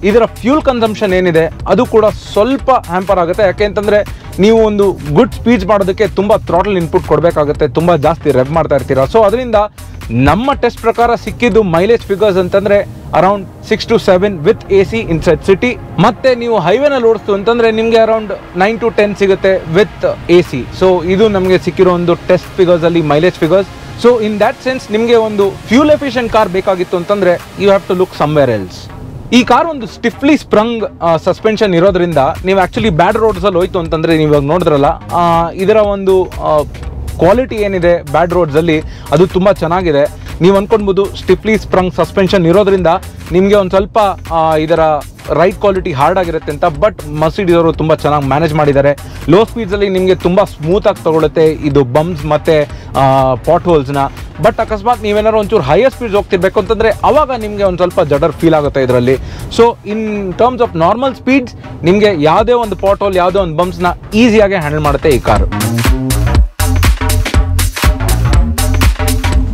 ಇದರ ಫ್ಯೂಲ್ ಕನ್ಸಂಪ್ಷನ್ ಏನಿದೆ, ಅದು ಕೂಡ ಸ್ವಲ್ಪ ಹ್ಯಾಂಪರ್ ಆಗುತ್ತೆ. ಯಾಕೆ ಅಂತಂದರೆ, ನೀವು ಒಂದು ಗುಡ್ ಸ್ಪೀಚ್ ಮಾಡೋದಕ್ಕೆ ತುಂಬ ಥ್ರಾಟಲ್ ಇನ್ಪುಟ್ ಕೊಡಬೇಕಾಗುತ್ತೆ, ತುಂಬ ಜಾಸ್ತಿ ರೆವ್ ಮಾಡ್ತಾ ಇರ್ತೀರ. ಸೊ ಅದರಿಂದ ನಮ್ಮ ಟೆಸ್ಟ್ ಪ್ರಕಾರ ಸಿಕ್ಕಿದ್ದು ಮೈಲೇಜ್ ಫಿಗರ್ಸ್ ಅಂತಂದರೆ around six to seven with A C inside city ಮತ್ತೆ ನೀವು ಹೈವೇನಲ್ಲಿ ಓಡಿಸ್ತು ಅಂತಂದರೆ ನಿಮಗೆ ಅರೌಂಡ್ ನೈನ್ ಟು ಟೆನ್ ಸಿಗುತ್ತೆ ವಿತ್ ಎ ಸಿ ಸೊ ಇದು ನಮಗೆ ಸಿಕ್ಕಿರೋ ಒಂದು test ಫಿಗರ್ಸಲ್ಲಿ mileage figures so in that sense ನಿಮಗೆ ಒಂದು ಫ್ಯೂಲ್ ಎಫಿಷಿಯಂಟ್ ಕಾರ್ ಬೇಕಾಗಿತ್ತು ಅಂತಂದರೆ you have to look somewhere else ಈ ಕಾರ್ ಒಂದು ಸ್ಟಿಫ್ಲಿ ಸ್ಪ್ರಂಗ್ ಸಸ್ಪೆನ್ಷನ್ ಇರೋದ್ರಿಂದ ನೀವು ಆಕ್ಚುಲಿ ಬ್ಯಾಡ್ ರೋಡ್ಸಲ್ಲಿ ಹೋಯ್ತು ಅಂತಂದ್ರೆ ನೀವು ಇವಾಗ ನೋಡಿದ್ರಲ್ಲ ಇದರ ಒಂದು ಕ್ವಾಲಿಟಿ ಏನಿದೆ ಬ್ಯಾಡ್ ರೋಡ್ಸಲ್ಲಿ ಅದು ತುಂಬ ಚೆನ್ನಾಗಿದೆ. ನೀವು ಅಂದ್ಕೊಂಡ್ಬೋದು ಸ್ಟಿಫ್ಲಿ ಸ್ಪ್ರಂಗ್ ಸಸ್ಪೆನ್ಷನ್ ಇರೋದ್ರಿಂದ ನಿಮಗೆ ಒಂದು ಸ್ವಲ್ಪ ಇದರ ರೈಟ್ ಕ್ವಾಲಿಟಿ ಹಾರ್ಡ್ ಆಗಿರುತ್ತೆ ಅಂತ ಬಟ್ ಮಸೀಡ್ ಅವರು ತುಂಬ ಚೆನ್ನಾಗಿ ಮ್ಯಾನೇಜ್ ಮಾಡಿದ್ದಾರೆ. ಲೋ ಸ್ಪೀಡ್ಸಲ್ಲಿ ನಿಮಗೆ ತುಂಬ ಸ್ಮೂತಾಗಿ ತಗೊಳುತ್ತೆ ಇದು ಬಂಪ್ಸ್ ಮತ್ತು ಪಾಟ್ ಹೋಲ್ಸ್ನ ಬಟ್ ಅಕಸ್ಮಾತ್ ನೀವೇನಾದ್ರು ಒಂಚೂರು ಹೈಯರ್ ಸ್ಪೀಡ್ಸ್ ಹೋಗ್ತಿರ್ಬೇಕು ಅಂತಂದರೆ ಅವಾಗ ನಿಮಗೆ ಒಂದು ಸ್ವಲ್ಪ ಜಡರ್ ಫೀಲ್ ಆಗುತ್ತೆ ಇದರಲ್ಲಿ. So in terms of normal speeds ನಿಮಗೆ ಯಾವುದೇ ಒಂದು ಪಾಟ್ ಹೋಲ್ ಯಾವುದೇ ಒಂದು ಬಂಪ್ಸ್ನ ಈಸಿಯಾಗಿ ಹ್ಯಾಂಡಲ್ ಮಾಡುತ್ತೆ ಈ ಕಾರು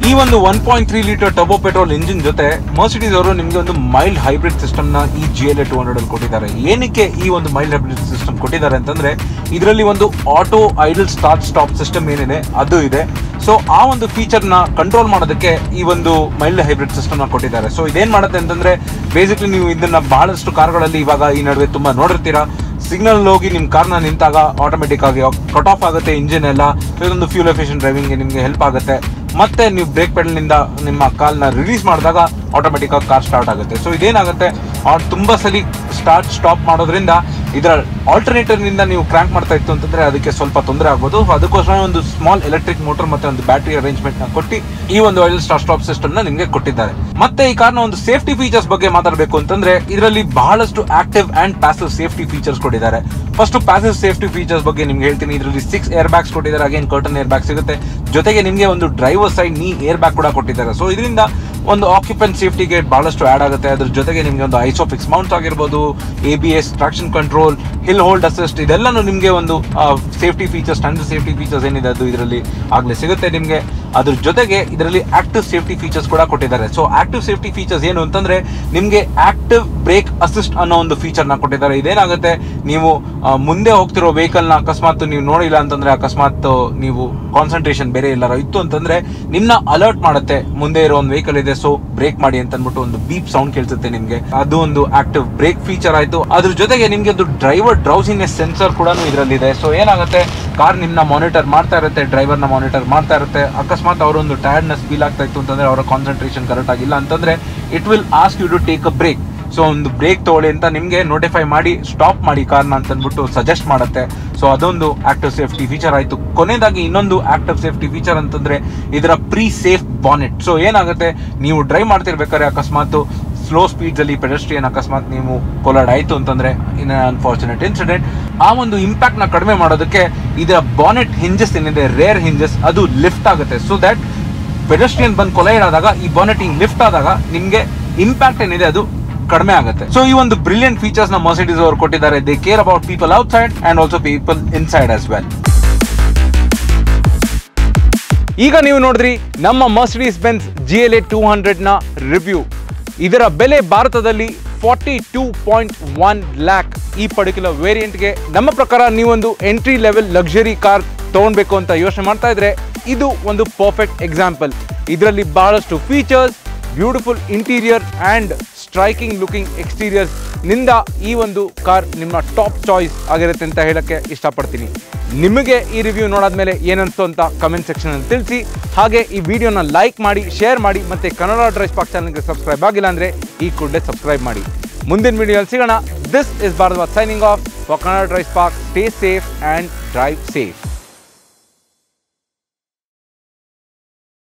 ಈ ಒಂದು one point three litre turbo petrol engine ಜೊತೆ ಮರ್ಸಿಡೀಸ್ ಅವರು ನಿಮಗೆ ಒಂದು ಮೈಲ್ಡ್ ಹೈಬ್ರಿಡ್ ಸಿಸ್ಟಮ್ನ ಈ G L A two hundred ಅಲ್ಲಿ ಕೊಟ್ಟಿದ್ದಾರೆ. ಏನಕ್ಕೆ ಈ ಒಂದು ಮೈಲ್ಡ್ ಹೈಬ್ರಿಡ್ ಸಿಸ್ಟಮ್ ಕೊಟ್ಟಿದ್ದಾರೆ ಅಂತಂದ್ರೆ, ಇದರಲ್ಲಿ ಒಂದು auto idle start stop system ಏನಿದೆ, ಅದು ಇದೆ. ಸೊ ಆ ಒಂದು ಫೀಚರ್ನ ಕಂಟ್ರೋಲ್ ಮಾಡೋದಕ್ಕೆ ಈ ಒಂದು ಮೈಲ್ಡ್ ಹೈಬ್ರಿಡ್ ಸಿಸ್ಟಮ್ನ ಕೊಟ್ಟಿದ್ದಾರೆ. ಸೊ ಇದೇನ್ ಮಾಡುತ್ತೆ ಅಂತಂದ್ರೆ ಬೇಸಿಕ್ಲಿ ನೀವು ಇದನ್ನ ಬಹಳಷ್ಟು ಕಾರ್ಗಳಲ್ಲಿ ಇವಾಗ ಈ ನಡುವೆ ತುಂಬಾ ನೋಡಿರ್ತೀರಾ. ಸಿಗ್ನಲ್ ಹೋಗಿ ನಿಮ್ಮ ಕಾರ್ನ ನಿಂತಾಗ ಆಟೋಮೆಟಿಕ್ ಆಗಿ ಕಟ್ ಆಫ್ ಆಗುತ್ತೆ ಇಂಜಿನ್ ಎಲ್ಲ. ಇದೊಂದು ಫ್ಯೂಲ್ ಎಫಿಷಿಯಂಟ್ ಡ್ರೈವಿಂಗ್ಗೆ ನಿಮಗೆ ಹೆಲ್ಪ್ ಆಗುತ್ತೆ. ಮತ್ತೆ ನೀವು ಬ್ರೇಕ್ ಪೆಡಲ್ನಿಂದ ನಿಮ್ಮ ಕಾಲ್ನ ರಿಲೀಸ್ ಮಾಡಿದಾಗ ಆಟೋಮೆಟಿಕ್ ಆಗಿ ಕಾರ್ ಸ್ಟಾರ್ಟ್ ಆಗುತ್ತೆ. ಸೊ ಇದೇನಾಗುತ್ತೆ, ಆ ತುಂಬಾ ಸಲ ಸ್ಟಾರ್ಟ್ ಸ್ಟಾಪ್ ಮಾಡೋದ್ರಿಂದ ಇದರ ಆಲ್ಟರ್ನೇಟರ್ನಿಂದ ನೀವು ಕ್ರ್ಯಾಂಕ್ ಮಾಡ್ತಾ ಇತ್ತು ಅಂತಂದ್ರೆ ಅದಕ್ಕೆ ಸ್ವಲ್ಪ ತೊಂದರೆ ಆಗ್ಬೋದು. ಅದಕ್ಕೋಸ್ಕರ ಒಂದು ಸ್ಮಾಲ್ ಎಲೆಕ್ಟ್ರಿಕ್ ಮೋಟರ್ ಮತ್ತೆ ಒಂದು ಬ್ಯಾಟರಿ ಅರೇಂಜ್ಮೆಂಟ್ನ ಕೊಟ್ಟು ಈ ಒಂದು ಆಯಿಲ್ ಸ್ಟಾರ್ ಸ್ಟಾಪ್ ಸಿಸ್ಟಮ್ನ ನಿಮಗೆ ಕೊಟ್ಟಿದ್ದಾರೆ. ಮತ್ತೆ ಈ ಕಾರ್ನ ಒಂದು ಸೇಫ್ಟಿ ಫೀಚರ್ಸ್ ಬಗ್ಗೆ ಮಾತಾಡಬೇಕು ಅಂತಂದ್ರೆ ಇದರಲ್ಲಿ ಬಹಳಷ್ಟು active and passive safety features ಕೊಟ್ಟಿದ್ದಾರೆ. ಫಸ್ಟ್ ಪ್ಯಾಸಿವ್ ಸೇಫ್ಟಿ ಫೀಚರ್ಸ್ ಬಗ್ಗೆ ನಿಮ್ಗೆ ಹೇಳ್ತೀನಿ. ಇದರಲ್ಲಿ ಸಿಕ್ಸ್ ಏರ್ ಬ್ಯಾಗ್ಸ್ ಕೊಟ್ಟಿದ್ದಾರೆ. ಅಗೇನ್ ಕರ್ಟನ್ ಏರ್ ಬ್ಯಾಗ್ ಸಿಗುತ್ತೆ. ಜೊತೆಗೆ ನಿಮಗೆ ಒಂದು driver side knee air bag ಕೂಡ ಕೊಟ್ಟಿದ್ದಾರೆ. ಸೊ ಇದರಿಂದ ಒಂದು ಆಕ್ಯುಪೆಂಟ್ ಸೇಫ್ಟಿಗೆ ಬಹಳಷ್ಟು ಆಡ್ ಆಗುತ್ತೆ. ಅದ್ರ ಜೊತೆಗೆ ನಿಮಗೆ ಒಂದು ಐಸೋಫಿಕ್ಸ್ ಮೌಂಟ್ ಆಗಿರ್ಬೋದು A B S traction control hill hold assist ಇದೆಲ್ಲನೂ ನಿಮಗೆ ಒಂದು safety features standard safety features ಏನಿದೆ ಅದು ಇದರಲ್ಲಿ ಆಗಲೇ ಸಿಗುತ್ತೆ ನಿಮಗೆ. ಅದ್ರ ಜೊತೆಗೆ ಇದರಲ್ಲಿ ಆಕ್ಟಿವ್ ಸೇಫ್ಟಿ ಫೀಚರ್ಸ್ ಕೂಡ ಕೊಟ್ಟಿದ್ದಾರೆ. ಸೊ ಆಕ್ಟಿವ್ ಸೇಫ್ಟಿ ಫೀಚರ್ಸ್ ಏನು ಅಂತಂದ್ರೆ, ನಿಮಗೆ ಆಕ್ಟಿವ್ ಬ್ರೇಕ್ ಅಸಿಸ್ಟ್ ಅನ್ನೋ ಒಂದು ಫೀಚರ್ನ ಕೊಟ್ಟಿದ್ದಾರೆ. ಇದೇನಾಗುತ್ತೆ? ನೀವು ಮುಂದೆ ಹೋಗ್ತಿರೋ ವೆಹಿಕಲ್ನ ಅಕಸ್ಮಾತ್ ನೀವು ನೋಡಿಲ್ಲ ಅಂತಂದ್ರೆ ಅಕಸ್ಮಾತ್ ನೀವು ಕಾನ್ಸಂಟ್ರೇಷನ್ ಬೇರೆ ಎಲ್ಲಾರ ಇತ್ತು ಅಂತಂದ್ರೆ, ನಿಮ್ನ ಅಲರ್ಟ್ ಮಾಡುತ್ತೆ. ಮುಂದೆ ಇರೋ ಒಂದು ವೆಹಿಕಲ್ ಇದೆ ಸೊ ಬ್ರೇಕ್ ಮಾಡಿ ಅಂತ ಅಂದ್ಬಿಟ್ಟು ಒಂದು ಬೀಪ್ ಸೌಂಡ್ ಕೇಳಿಸುತ್ತೆ ನಿಮಗೆ. ಅದು ಒಂದು ಆಕ್ಟಿವ್ ಬ್ರೇಕ್ ಫೀಚರ್ ಆಯ್ತು. ಅದ್ರ ಜೊತೆಗೆ ನಿಮ್ಗೆ ಒಂದು ಡ್ರೈವರ್ ಡ್ರೌಸಿನೆಸ್ ಸೆನ್ಸರ್ ಕೂಡ ಇದರಲ್ಲಿ ಇದೆ ಸೊ ಏನಾಗುತ್ತೆ? ಕಾರ್ ನಿಮ್ನ ಮಾನಿಟರ್ ಮಾಡ್ತಾ ಇರುತ್ತೆ ಡ್ರೈವರ್ನ ಮಾನಿಟರ್ ಮಾಡ್ತಾ ಇರುತ್ತೆ. ಅಕಸ್ಮಾತ್ ಅವರೊಂದು ಟಯರ್ಡ್ನೆಸ್ ಫೀಲ್ ಆಗ್ತಾ ಇತ್ತು ಅಂತಂದ್ರೆ ಅವರ ಕಾನ್ಸಂಟ್ರೇಷನ್ ಕರೆಕ್ಟ್ ಆಗಿಲ್ಲ ಅಂತಂದ್ರೆ it will ask you to take a break so ಒಂದು ಬ್ರೇಕ್ ತಗೊಳ್ಳಿ ಅಂತ ನಿಮಗೆ ನೋಟಿಫೈ ಮಾಡಿ ಸ್ಟಾಪ್ ಮಾಡಿ ಕಾರ್ನ ಅಂತ ಅಂದ್ಬಿಟ್ಟು ಸಜೆಸ್ಟ್ ಮಾಡುತ್ತೆ. ಸೊ ಅದೊಂದು ಆಕ್ಟಿವ್ ಸೇಫ್ಟಿ ಫೀಚರ್ ಆಯಿತು. ಕೊನೆಯದಾಗಿ ಇನ್ನೊಂದು ಆಕ್ಟಿವ್ ಸೇಫ್ಟಿ ಫೀಚರ್ ಅಂತಂದ್ರೆ ಇದರ ಪ್ರೀ ಸೇಫ್ ಬಾನೆಟ್ ಸೊ ಏನಾಗುತ್ತೆ? ನೀವು ಡ್ರೈವ್ ಮಾಡ್ತಿರ್ಬೇಕಾದ್ರೆ ಅಕಸ್ಮಾತ್ ಸ್ಲೋ ಸ್ಪೀಡ್ಸಲ್ಲಿ ಪೆಡಸ್ಟ್ರಿಯನ್ ಅಕಸ್ಮಾತ್ ನೀವು ಕೊಲಾಡ್ ಆಯಿತು ಅಂತಂದರೆ ಇನ್ ಅನ್ಫಾರ್ಚುನೇಟ್ ಇನ್ಸಿಡೆಂಟ್ ಆ ಒಂದು ಇಂಪ್ಯಾಕ್ಟ್ನ ಕಡಿಮೆ ಮಾಡೋದಕ್ಕೆ ಇದರ ಬಾನೆಟ್ ಹಿಂಜಸ್ ಏನಿದೆ ರೇರ್ ಹಿಂಜಸ್ ಅದು ಲಿಫ್ಟ್ ಆಗುತ್ತೆ. ಸೊ ದ್ಯಾಟ್ ಪೆಡಸ್ಟ್ರಿಯನ್ ಬಂದು ಕೊಲೈಡ್ ಆದಾಗ ಈ ಬಾನೆಟ್ ಹಿಂಗ್ ಲಿಫ್ಟ್ ಆದಾಗ ನಿಮಗೆ ಇಂಪ್ಯಾಕ್ಟ್ ಏನಿದೆ, ಅದು ಕಡಿಮೆ ಆಗುತ್ತೆ. ಸೊ ಈ ಒಂದು ಬ್ರಿಲಿಯಂಟ್ ಫೀಚರ್ಸ್ನ ಮರ್ಸಿಡೀಸ್ ಅವರು ಕೊಟ್ಟಿದ್ದಾರೆ. They care about people outside and also people inside as well ಈಗ ನೀವು ನೋಡಿದ್ರಿ ನಮ್ಮ Mercedes Benz G L A two ಹಂಡ್ರೆಡ್ನ review ಇದರ ಬೆಲೆ ಭಾರತದಲ್ಲಿ forty two point one lakh ಈ ಪರ್ಟಿಕ್ಯುಲರ್ ವೇರಿಯಂಟ್ಗೆ ನಮ್ಮ ಪ್ರಕಾರ ನೀವೊಂದು ಎಂಟ್ರಿ ಲೆವೆಲ್ ಲಕ್ಸುರಿ ಕಾರ್ ತೊಗೊಳ್ಬೇಕು ಅಂತ ಯೋಚನೆ ಮಾಡ್ತಾ ಇದ್ರೆ ಇದು ಒಂದು ಪರ್ಫೆಕ್ಟ್ ಎಕ್ಸಾಂಪಲ್ ಇದರಲ್ಲಿ ಬಹಳಷ್ಟು features beautiful interior and striking looking ಎಕ್ಸ್ಟೀರಿಯರ್ಸ್ನಿಂದ ಈ ಒಂದು ಕಾರ್ ನಿಮ್ಮ ಟಾಪ್ ಚಾಯ್ಸ್ ಆಗಿರುತ್ತೆ ಅಂತ ಹೇಳೋಕ್ಕೆ ಇಷ್ಟಪಡ್ತೀನಿ. ನಿಮಗೆ ಈ ರಿವ್ಯೂ ನೋಡಾದ್ಮೇಲೆ ಏನನ್ನಿಸ್ತು ಅಂತ ಕಮೆಂಟ್ ಸೆಕ್ಷನಲ್ಲಿ ತಿಳಿಸಿ. ಹಾಗೆ ಈ ವಿಡಿಯೋನ ಲೈಕ್ ಮಾಡಿ ಶೇರ್ ಮಾಡಿ, ಮತ್ತು ಕನ್ನಡ ಡ್ರೈಸ್ ಪಾಕ್ ಚಾನಲ್ಗೆ ಸಬ್ಸ್ಕ್ರೈಬ್ ಆಗಿಲ್ಲ ಅಂದರೆ ಈ ಕೂಡಲೇ ಸಬ್ಸ್ಕ್ರೈಬ್ ಮಾಡಿ. ಮುಂದಿನ ವಿಡಿಯೋಲ್ಲಿ ಸಿಗೋಣ. This is Bharat signing off Kannada DriveSpark stay safe and drive safe